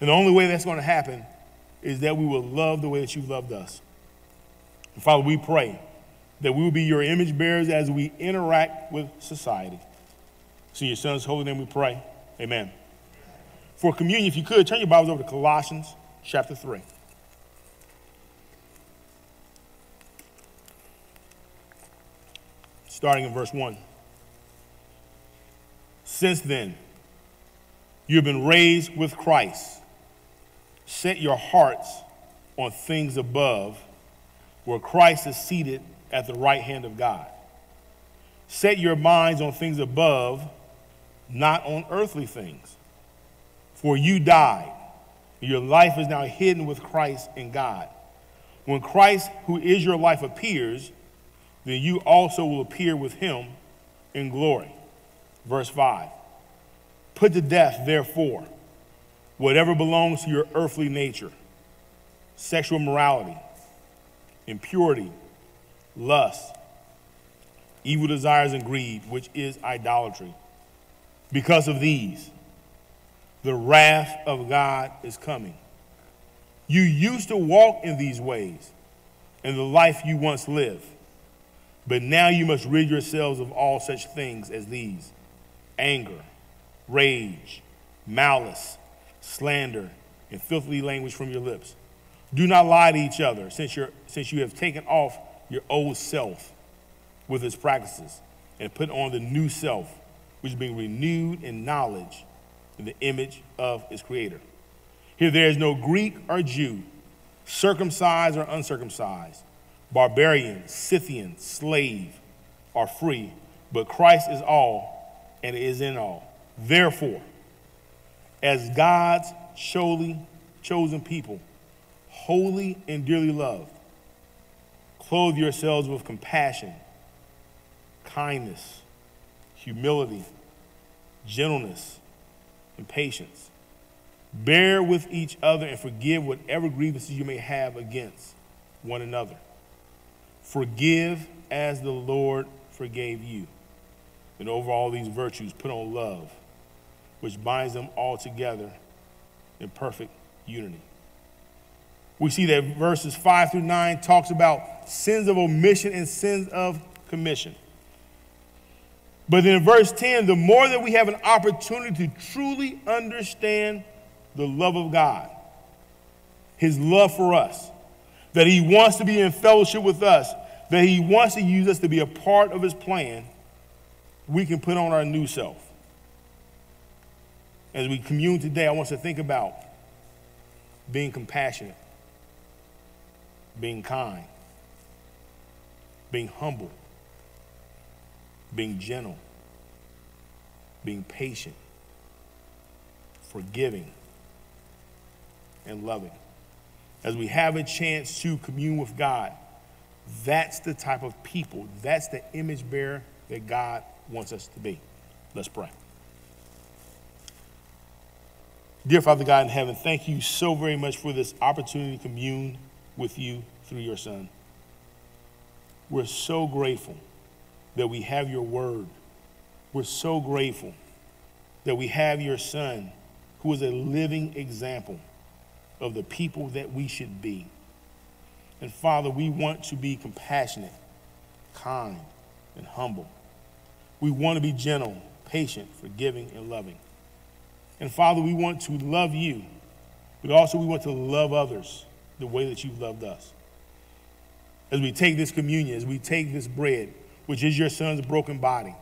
And the only way that's going to happen is that we will love the way that you've loved us. And Father, we pray that we will be your image bearers as we interact with society. So your son's holy name we pray. Amen. For communion, if you could, turn your Bibles over to Colossians chapter 3. Starting in verse 1. Since then, you have been raised with Christ Set your hearts on things above, where Christ is seated at the right hand of God. Set your minds on things above, not on earthly things. For you died, your life is now hidden with Christ in God. When Christ, who is your life, appears, then you also will appear with him in glory. Verse 5 Put to death, therefore, whatever belongs to your earthly nature sexual morality, impurity, lust, evil desires, and greed, which is idolatry. Because of these, the wrath of God is coming. You used to walk in these ways in the life you once lived, but now you must rid yourselves of all such things as these anger, rage, malice slander, and filthy language from your lips. Do not lie to each other, since, you're, since you have taken off your old self with its practices and put on the new self, which is being renewed in knowledge in the image of its creator. Here there is no Greek or Jew, circumcised or uncircumcised, barbarian, Scythian, slave, or free, but Christ is all and is in all. Therefore, as God's surely chosen people, holy and dearly loved. Clothe yourselves with compassion, kindness, humility, gentleness, and patience. Bear with each other and forgive whatever grievances you may have against one another. Forgive as the Lord forgave you. And over all these virtues, put on love which binds them all together in perfect unity. We see that verses 5 through 9 talks about sins of omission and sins of commission. But then in verse 10, the more that we have an opportunity to truly understand the love of God, his love for us, that he wants to be in fellowship with us, that he wants to use us to be a part of his plan, we can put on our new self as we commune today, I want us to think about being compassionate, being kind, being humble, being gentle, being patient, forgiving, and loving. As we have a chance to commune with God, that's the type of people, that's the image bearer that God wants us to be. Let's pray. Dear Father God in heaven, thank you so very much for this opportunity to commune with you through your Son. We're so grateful that we have your word. We're so grateful that we have your son, who is a living example of the people that we should be. And Father, we want to be compassionate, kind, and humble. We want to be gentle, patient, forgiving, and loving. And Father, we want to love you, but also we want to love others the way that you've loved us. As we take this communion, as we take this bread, which is your son's broken body,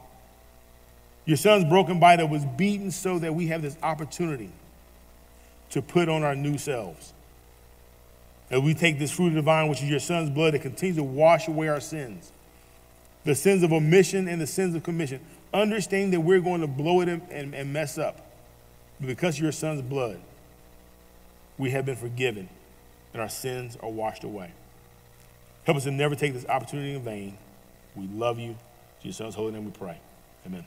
your son's broken body that was beaten so that we have this opportunity to put on our new selves. As we take this fruit of the vine, which is your son's blood, that continues to wash away our sins, the sins of omission and the sins of commission, understanding that we're going to blow it and, and mess up. But because of your son's blood, we have been forgiven and our sins are washed away. Help us to never take this opportunity in vain. We love you. In your holy name we pray. Amen.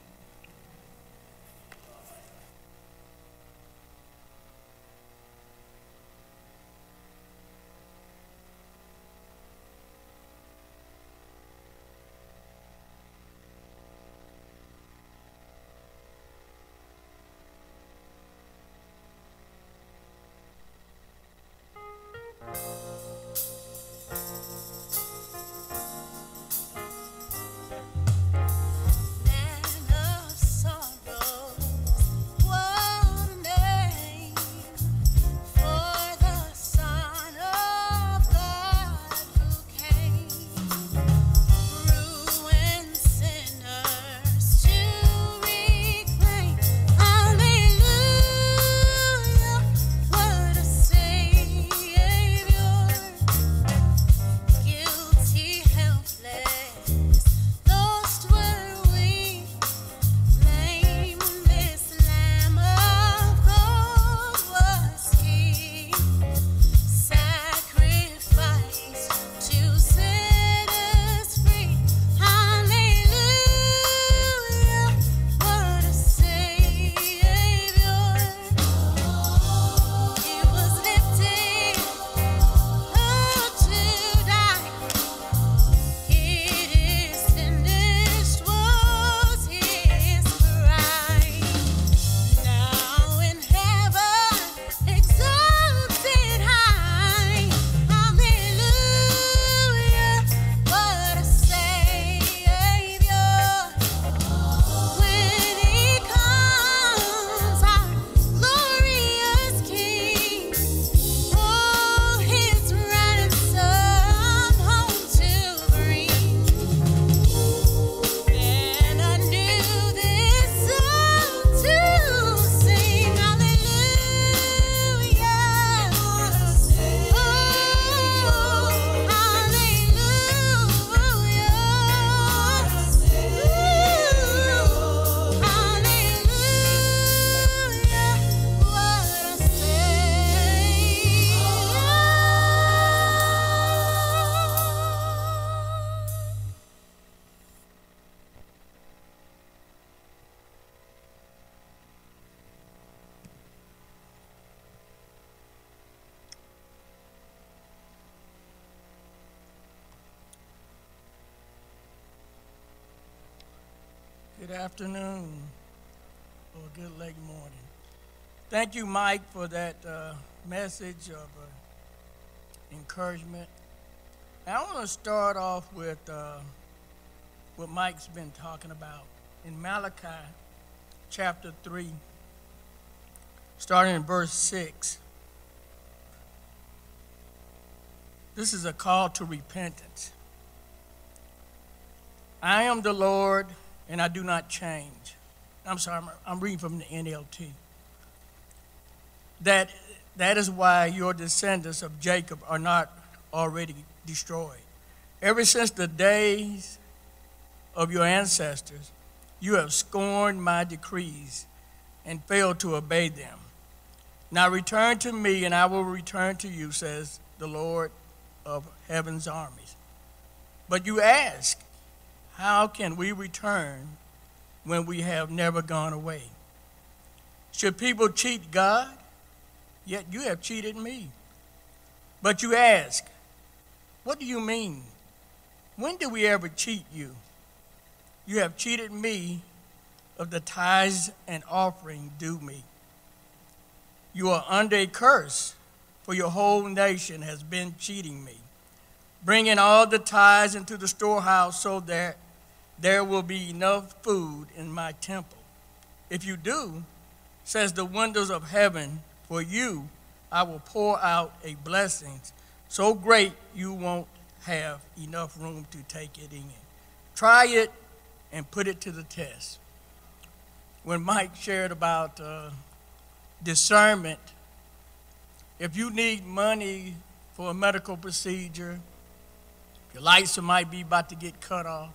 Good afternoon or good late morning. Thank you, Mike, for that uh, message of uh, encouragement. And I want to start off with uh, what Mike's been talking about in Malachi chapter 3, starting in verse 6. This is a call to repentance. I am the Lord and I do not change. I'm sorry, I'm, reading from the NLT. That, that is why your descendants of Jacob are not already destroyed. Ever since the days of your ancestors, you have scorned my decrees and failed to obey them. Now return to me, and I will return to you, says the Lord of heaven's armies. But you ask, how can we return when we have never gone away? Should people cheat God? Yet you have cheated me. But you ask, what do you mean? When did we ever cheat you? You have cheated me of the tithes and offering due me. You are under a curse, for your whole nation has been cheating me, bringing all the tithes into the storehouse so that there will be enough food in my temple. If you do, says the windows of heaven, for you I will pour out a blessing so great you won't have enough room to take it in. Try it and put it to the test. When Mike shared about uh, discernment, if you need money for a medical procedure, your lights might be about to get cut off,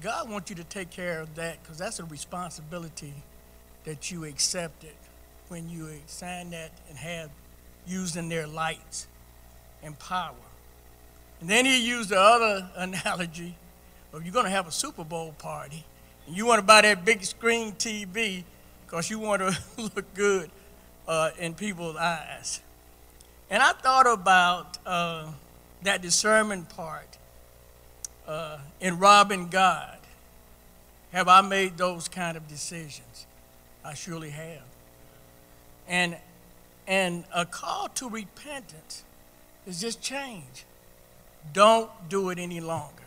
God wants you to take care of that because that's a responsibility that you accepted when you signed that and have using their lights and power. And then he used the other analogy of you're going to have a Super Bowl party and you want to buy that big screen TV because you want to look good uh, in people's eyes. And I thought about uh, that discernment part uh, in robbing God. Have I made those kind of decisions? I surely have. And, and a call to repentance is just change. Don't do it any longer.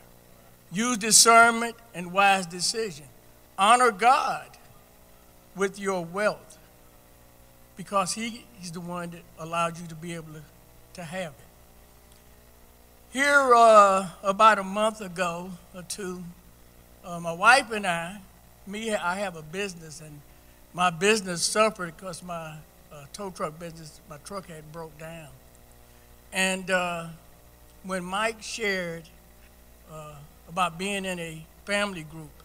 Use discernment and wise decision. Honor God with your wealth because he, He's the one that allowed you to be able to, to have it. Here, uh, about a month ago or two, uh, my wife and I, me, I have a business, and my business suffered because my uh, tow truck business, my truck had broke down. And uh, when Mike shared uh, about being in a family group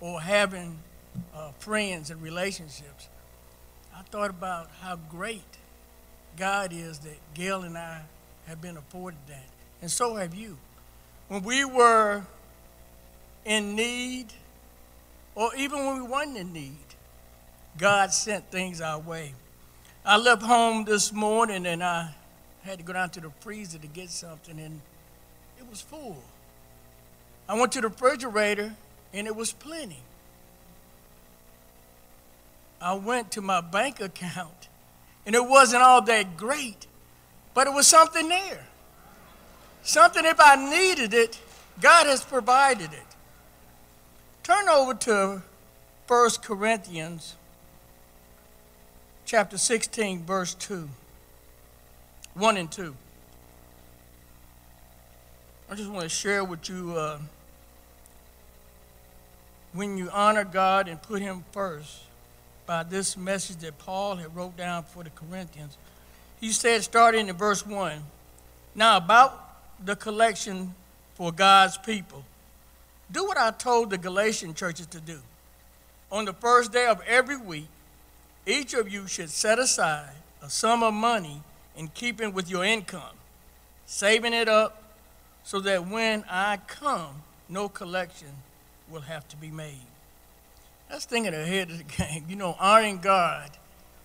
or having uh, friends and relationships, I thought about how great God is that Gail and I have been afforded that and so have you. When we were in need, or even when we weren't in need, God sent things our way. I left home this morning and I had to go down to the freezer to get something, and it was full. I went to the refrigerator and it was plenty. I went to my bank account and it wasn't all that great, but it was something there. Something, if I needed it, God has provided it. Turn over to 1 Corinthians chapter 16, verse 2. 1 and 2. I just want to share with you uh, when you honor God and put Him first by this message that Paul had wrote down for the Corinthians. He said, starting in verse 1, Now about the collection for God's people. Do what I told the Galatian churches to do. On the first day of every week, each of you should set aside a sum of money in keeping with your income, saving it up so that when I come, no collection will have to be made. That's thinking ahead of the game. You know, honoring God,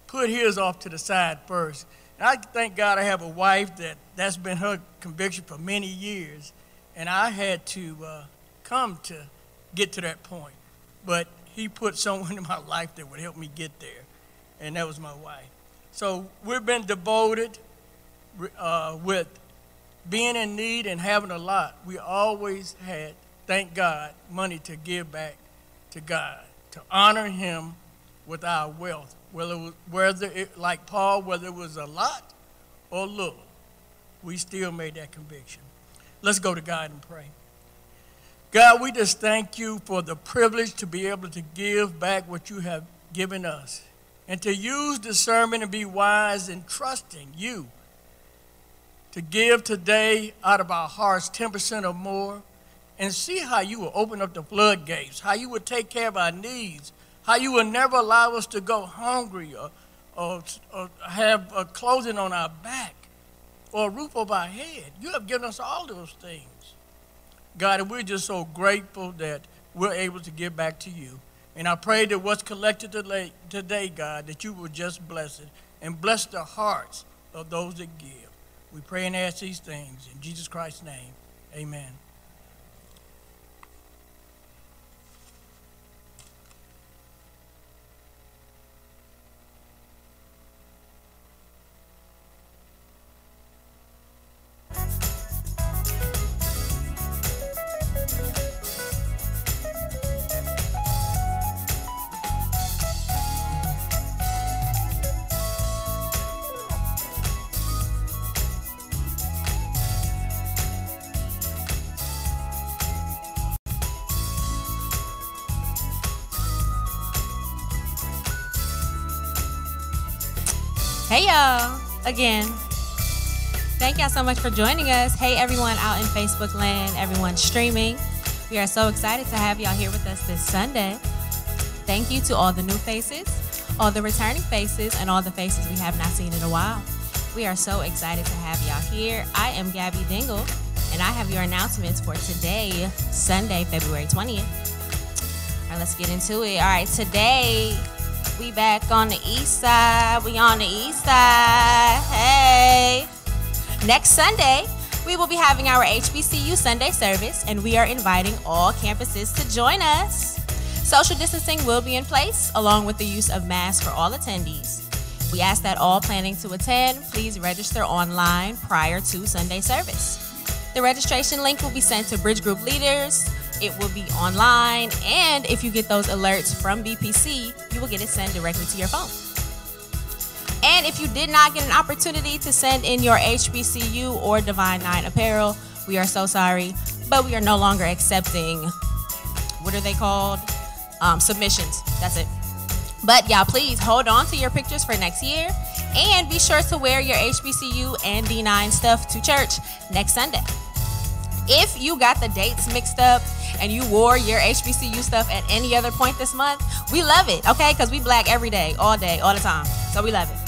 put his off to the side first and I thank God I have a wife that that's been her conviction for many years. And I had to uh, come to get to that point. But he put someone in my life that would help me get there. And that was my wife. So we've been devoted uh, with being in need and having a lot. We always had, thank God, money to give back to God, to honor him with our wealth whether it was, whether it, like Paul, whether it was a lot or little, we still made that conviction. Let's go to God and pray. God, we just thank you for the privilege to be able to give back what you have given us and to use discernment and be wise in trusting you to give today out of our hearts 10% or more and see how you will open up the floodgates, how you will take care of our needs, how you will never allow us to go hungry or, or, or have a clothing on our back or a roof over our head. You have given us all those things. God, and we're just so grateful that we're able to give back to you. And I pray that what's collected today, God, that you will just bless it and bless the hearts of those that give. We pray and ask these things in Jesus Christ's name. Amen. Hey y'all, again. Thank y'all so much for joining us. Hey everyone out in Facebook land, everyone streaming. We are so excited to have y'all here with us this Sunday. Thank you to all the new faces, all the returning faces, and all the faces we have not seen in a while. We are so excited to have y'all here. I am Gabby Dingle, and I have your announcements for today, Sunday, February 20th. All right, let's get into it. All right, today we back on the east side. We on the east side. Hey. Next Sunday, we will be having our HBCU Sunday service, and we are inviting all campuses to join us. Social distancing will be in place, along with the use of masks for all attendees. We ask that all planning to attend please register online prior to Sunday service. The registration link will be sent to Bridge Group leaders. It will be online, and if you get those alerts from BPC, you will get it sent directly to your phone. And if you did not get an opportunity to send in your HBCU or Divine Nine apparel, we are so sorry, but we are no longer accepting, what are they called? Um, submissions. That's it. But y'all, please hold on to your pictures for next year and be sure to wear your HBCU and D9 stuff to church next Sunday. If you got the dates mixed up and you wore your HBCU stuff at any other point this month, we love it, okay? Because we black every day, all day, all the time. So we love it.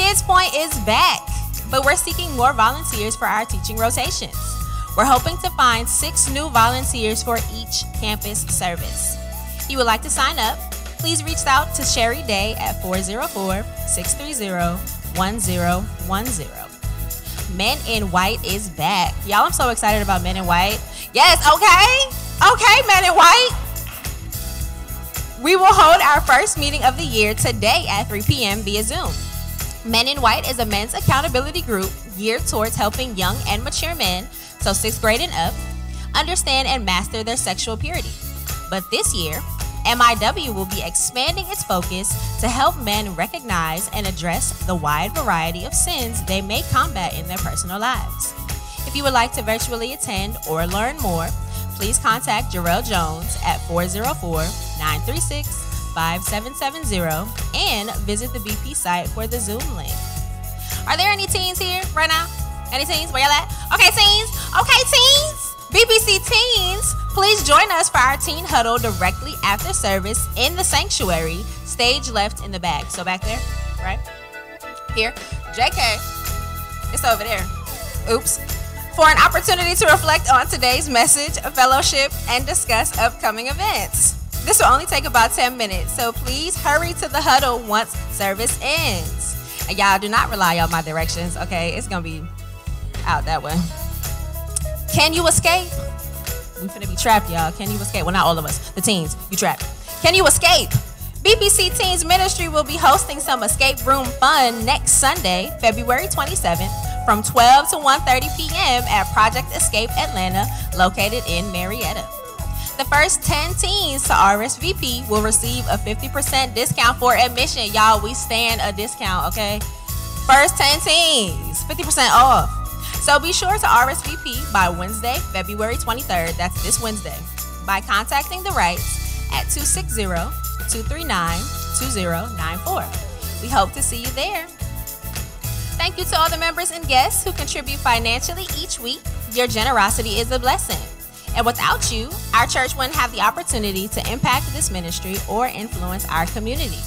Kids Point is back, but we're seeking more volunteers for our teaching rotations. We're hoping to find six new volunteers for each campus service. If you would like to sign up, please reach out to Sherry Day at 404 630 1010. Men in White is back. Y'all, I'm so excited about Men in White. Yes, okay. Okay, Men in White. We will hold our first meeting of the year today at 3 p.m. via Zoom. Men in White is a men's accountability group geared towards helping young and mature men, so sixth grade and up, understand and master their sexual purity. But this year, MIW will be expanding its focus to help men recognize and address the wide variety of sins they may combat in their personal lives. If you would like to virtually attend or learn more, please contact Jarrell Jones at 404 936 5770 and visit the BP site for the Zoom link. Are there any teens here right now? Any teens? Where y'all at? Okay, teens. Okay, teens. BPC Teens, please join us for our teen huddle directly after service in the sanctuary, stage left in the back. So back there, right? Here. JK. It's over there. Oops. For an opportunity to reflect on today's message, fellowship, and discuss upcoming events. This will only take about 10 minutes, so please hurry to the huddle once service ends. And y'all do not rely on my directions, okay? It's gonna be out that way. Can you escape? We finna be trapped, y'all. Can you escape? Well, not all of us, the teens, you trapped. Can you escape? BPC Teens Ministry will be hosting some escape room fun next Sunday, February 27th, from 12 to 1:30 p.m. at Project Escape Atlanta, located in Marietta. The first 10 teens to RSVP will receive a 50% discount for admission. Y'all, we stand a discount, okay? First 10 teens, 50% off. So be sure to RSVP by Wednesday, February 23rd. That's this Wednesday. By contacting the rights at 260 239 2094. We hope to see you there. Thank you to all the members and guests who contribute financially each week. Your generosity is a blessing. And without you, our church wouldn't have the opportunity to impact this ministry or influence our community.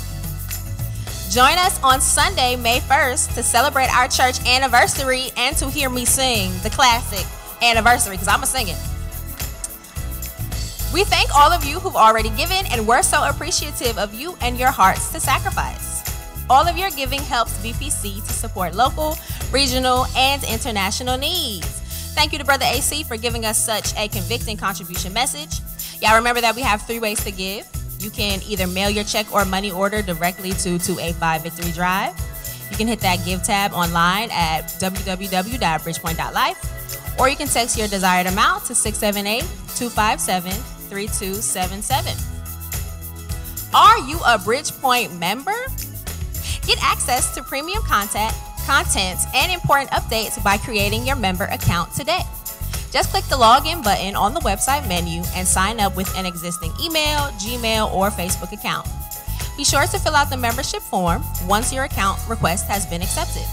Join us on Sunday, May 1st, to celebrate our church anniversary and to hear me sing the classic anniversary, because I'm going to sing it. We thank all of you who've already given, and we're so appreciative of you and your hearts to sacrifice. All of your giving helps BPC to support local, regional, and international needs. Thank you to Brother AC for giving us such a convicting contribution message. Y'all remember that we have three ways to give. You can either mail your check or money order directly to 285 Victory Drive. You can hit that give tab online at www.bridgepoint.life, or you can text your desired amount to 678 257 3277. Are you a Bridge Pointe member? Get access to premium content content, and important updates by creating your member account today. Just click the login button on the website menu and sign up with an existing email, Gmail, or Facebook account. Be sure to fill out the membership form once your account request has been accepted.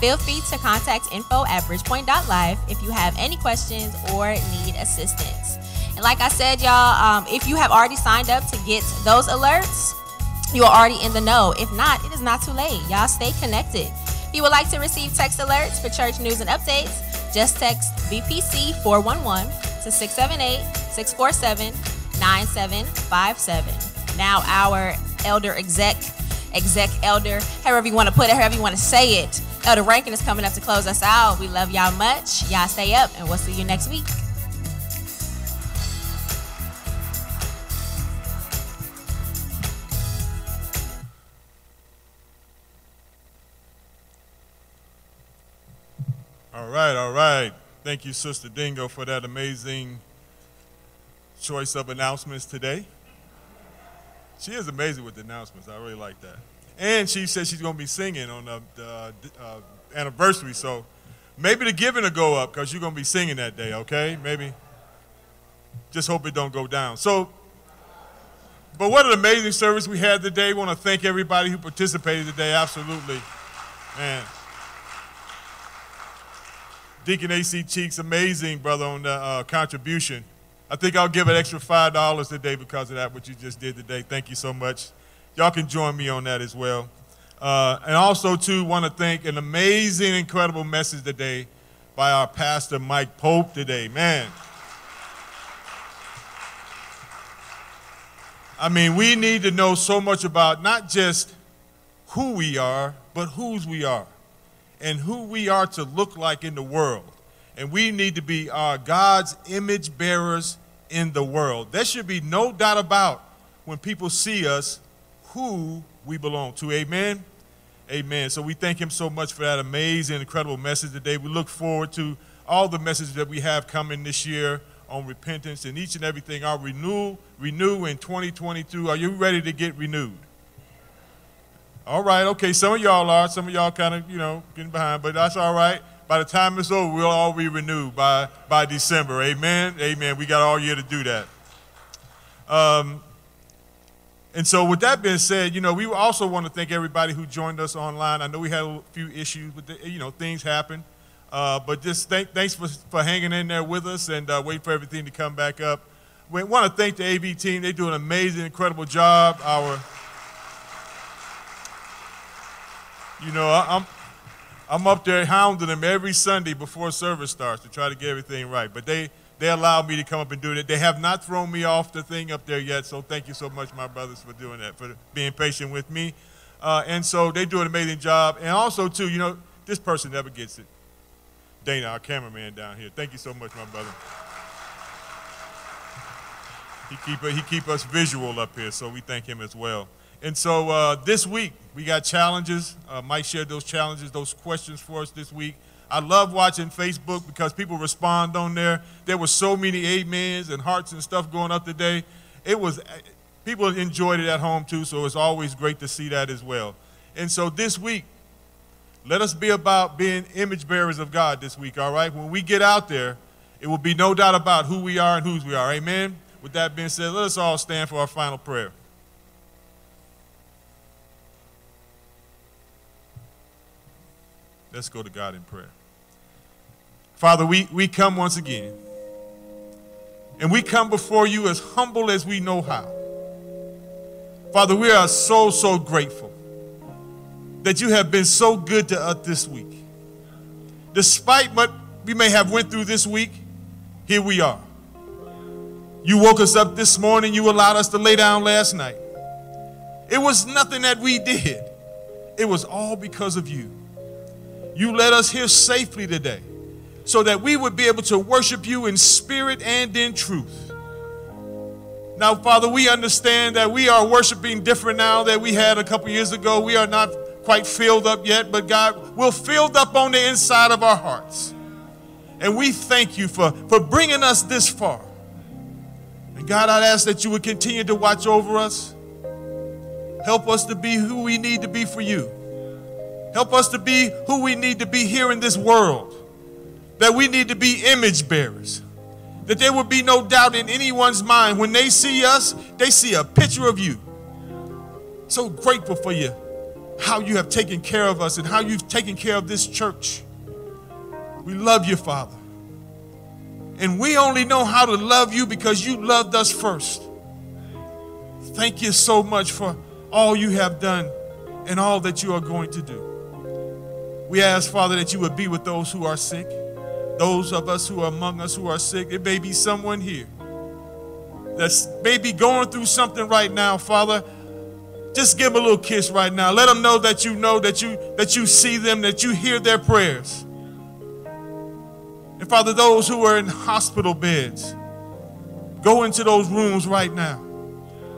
Feel free to contact info at bridgepoint.live if you have any questions or need assistance. And like I said, y'all, um, if you have already signed up to get those alerts, you are already in the know. If not, it is not too late. Y'all stay connected. You would like to receive text alerts for church news and updates, just text BPC 411 to 678 647 9757. Now, our elder exec, exec elder, however you want to put it, however you want to say it, Elder Rankin is coming up to close us out. We love y'all much. Y'all stay up, and we'll see you next week. All right, all right. Thank you, Sister Dingle, for that amazing choice of announcements today. She is amazing with the announcements. I really like that. And she said she's going to be singing on the, the uh, anniversary, so maybe the giving will go up because you're going to be singing that day, okay? Maybe. Just hope it don't go down. So, but what an amazing service we had today. want to thank everybody who participated today. Absolutely. Man. Deacon AC Cheeks, amazing, brother, on the uh, contribution. I think I'll give an extra $5 today because of that, what you just did today. Thank you so much. Y'all can join me on that as well. Uh, and also, too, want to thank an amazing, incredible message today by our pastor, Mike Pope, today. Man. I mean, we need to know so much about not just who we are, but whose we are and who we are to look like in the world. And we need to be our God's image bearers in the world. There should be no doubt about when people see us who we belong to. Amen. Amen. So we thank him so much for that amazing, incredible message today. We look forward to all the messages that we have coming this year on repentance and each and everything. Our renew, renew in 2022. Are you ready to get renewed? All right, okay. Some of y'all are. Some of y'all kind of, you know, getting behind, but that's all right. By the time it's over, we'll all be renewed by, by December. Amen. Amen. We got all year to do that. Um, and so, with that being said, you know, we also want to thank everybody who joined us online. I know we had a few issues, but the, you know, things happen. Uh, but just thank, thanks for, for hanging in there with us and uh, wait for everything to come back up. We want to thank the AV team. They do an amazing, incredible job. Our You know, I'm, I'm up there hounding them every Sunday before service starts to try to get everything right. But they, they allowed me to come up and do it. They have not thrown me off the thing up there yet, so thank you so much, my brothers, for doing that, for being patient with me. Uh, and so they do an amazing job. And also, too, you know, this person never gets it. Dana, our cameraman down here. Thank you so much, my brother. He keep, he keep us visual up here, so we thank him as well. And so uh, this week, we got challenges. Uh, Mike shared those challenges, those questions for us this week. I love watching Facebook because people respond on there. There were so many amens and hearts and stuff going up today. It was, people enjoyed it at home too, so it's always great to see that as well. And so this week, let us be about being image bearers of God this week, all right? When we get out there, it will be no doubt about who we are and whose we are. Amen? With that being said, let us all stand for our final prayer. Let's go to God in prayer. Father, we, we come once again. And we come before you as humble as we know how. Father, we are so, so grateful that you have been so good to us this week. Despite what we may have went through this week, here we are. You woke us up this morning. You allowed us to lay down last night. It was nothing that we did. It was all because of you. You led us here safely today so that we would be able to worship you in spirit and in truth. Now, Father, we understand that we are worshiping different now than we had a couple years ago. We are not quite filled up yet, but God, we're filled up on the inside of our hearts. And we thank you for, for bringing us this far. And God, I'd ask that you would continue to watch over us. Help us to be who we need to be for you. Help us to be who we need to be here in this world. That we need to be image bearers. That there would be no doubt in anyone's mind when they see us, they see a picture of you. so grateful for you, how you have taken care of us and how you've taken care of this church. We love you, Father. And we only know how to love you because you loved us first. Thank you so much for all you have done and all that you are going to do. We ask, Father, that you would be with those who are sick, those of us who are among us who are sick. It may be someone here that's maybe going through something right now, Father. Just give them a little kiss right now. Let them know that you know that you that you see them, that you hear their prayers. And Father, those who are in hospital beds, go into those rooms right now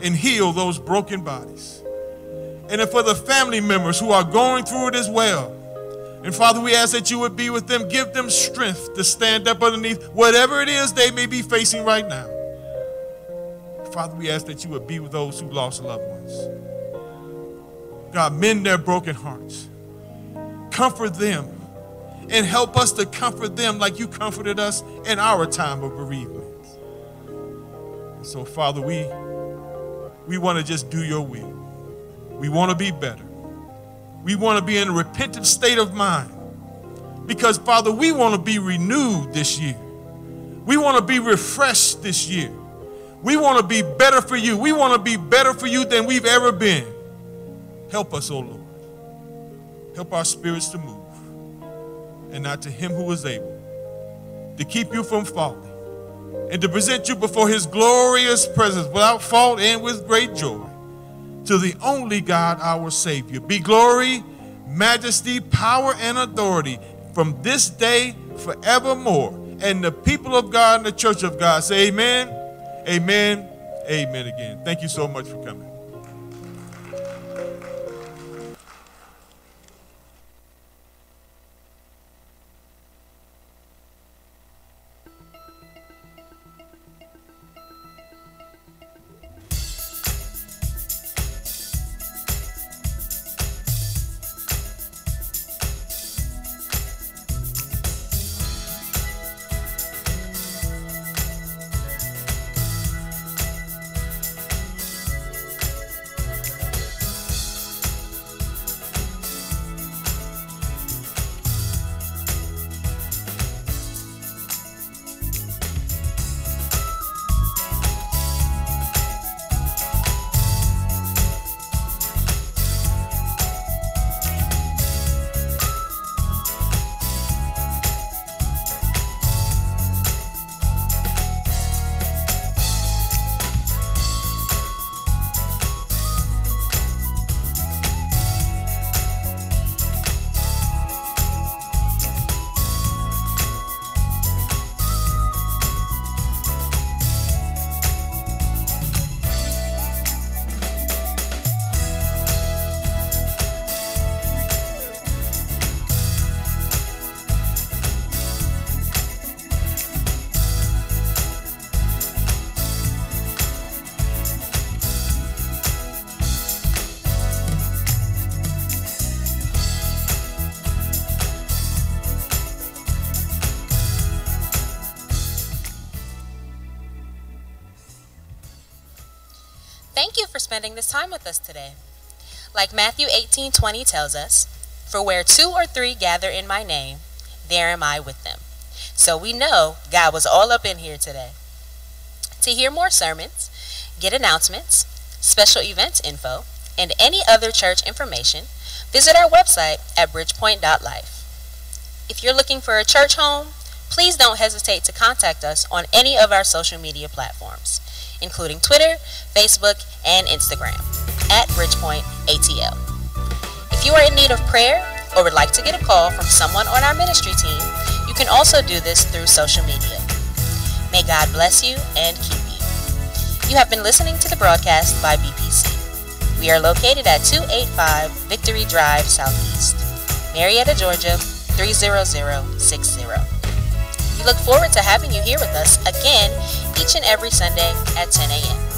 and heal those broken bodies. And for the family members who are going through it as well, and Father, we ask that you would be with them, give them strength to stand up underneath whatever it is they may be facing right now. Father, we ask that you would be with those who lost loved ones. God, mend their broken hearts. Comfort them and help us to comfort them like you comforted us in our time of bereavement. And So, Father, we, we want to just do your will. We want to be better. We want to be in a repentant state of mind. Because, Father, we want to be renewed this year. We want to be refreshed this year. We want to be better for you. We want to be better for you than we've ever been. Help us, O oh Lord. Help our spirits to move and not to him who is able to keep you from falling and to present you before his glorious presence without fault and with great joy to the only God, our Savior. Be glory, majesty, power, and authority from this day forevermore. And the people of God and the church of God say, Amen, Amen, Amen again. Thank you so much for coming. Spending this time with us today. Like Matthew 18 20 tells us, For where two or three gather in my name, there am I with them. So we know God was all up in here today. To hear more sermons, get announcements, special events info, and any other church information, visit our website at bridgepoint.life. If you're looking for a church home, please don't hesitate to contact us on any of our social media platforms including Twitter, Facebook, and Instagram at Bridgepoint ATL. If you are in need of prayer or would like to get a call from someone on our ministry team, you can also do this through social media. May God bless you and keep you. You have been listening to the broadcast by BPC. We are located at 285 Victory Drive Southeast, Marietta, Georgia 30060. We look forward to having you here with us again each and every Sunday at 10 a.m.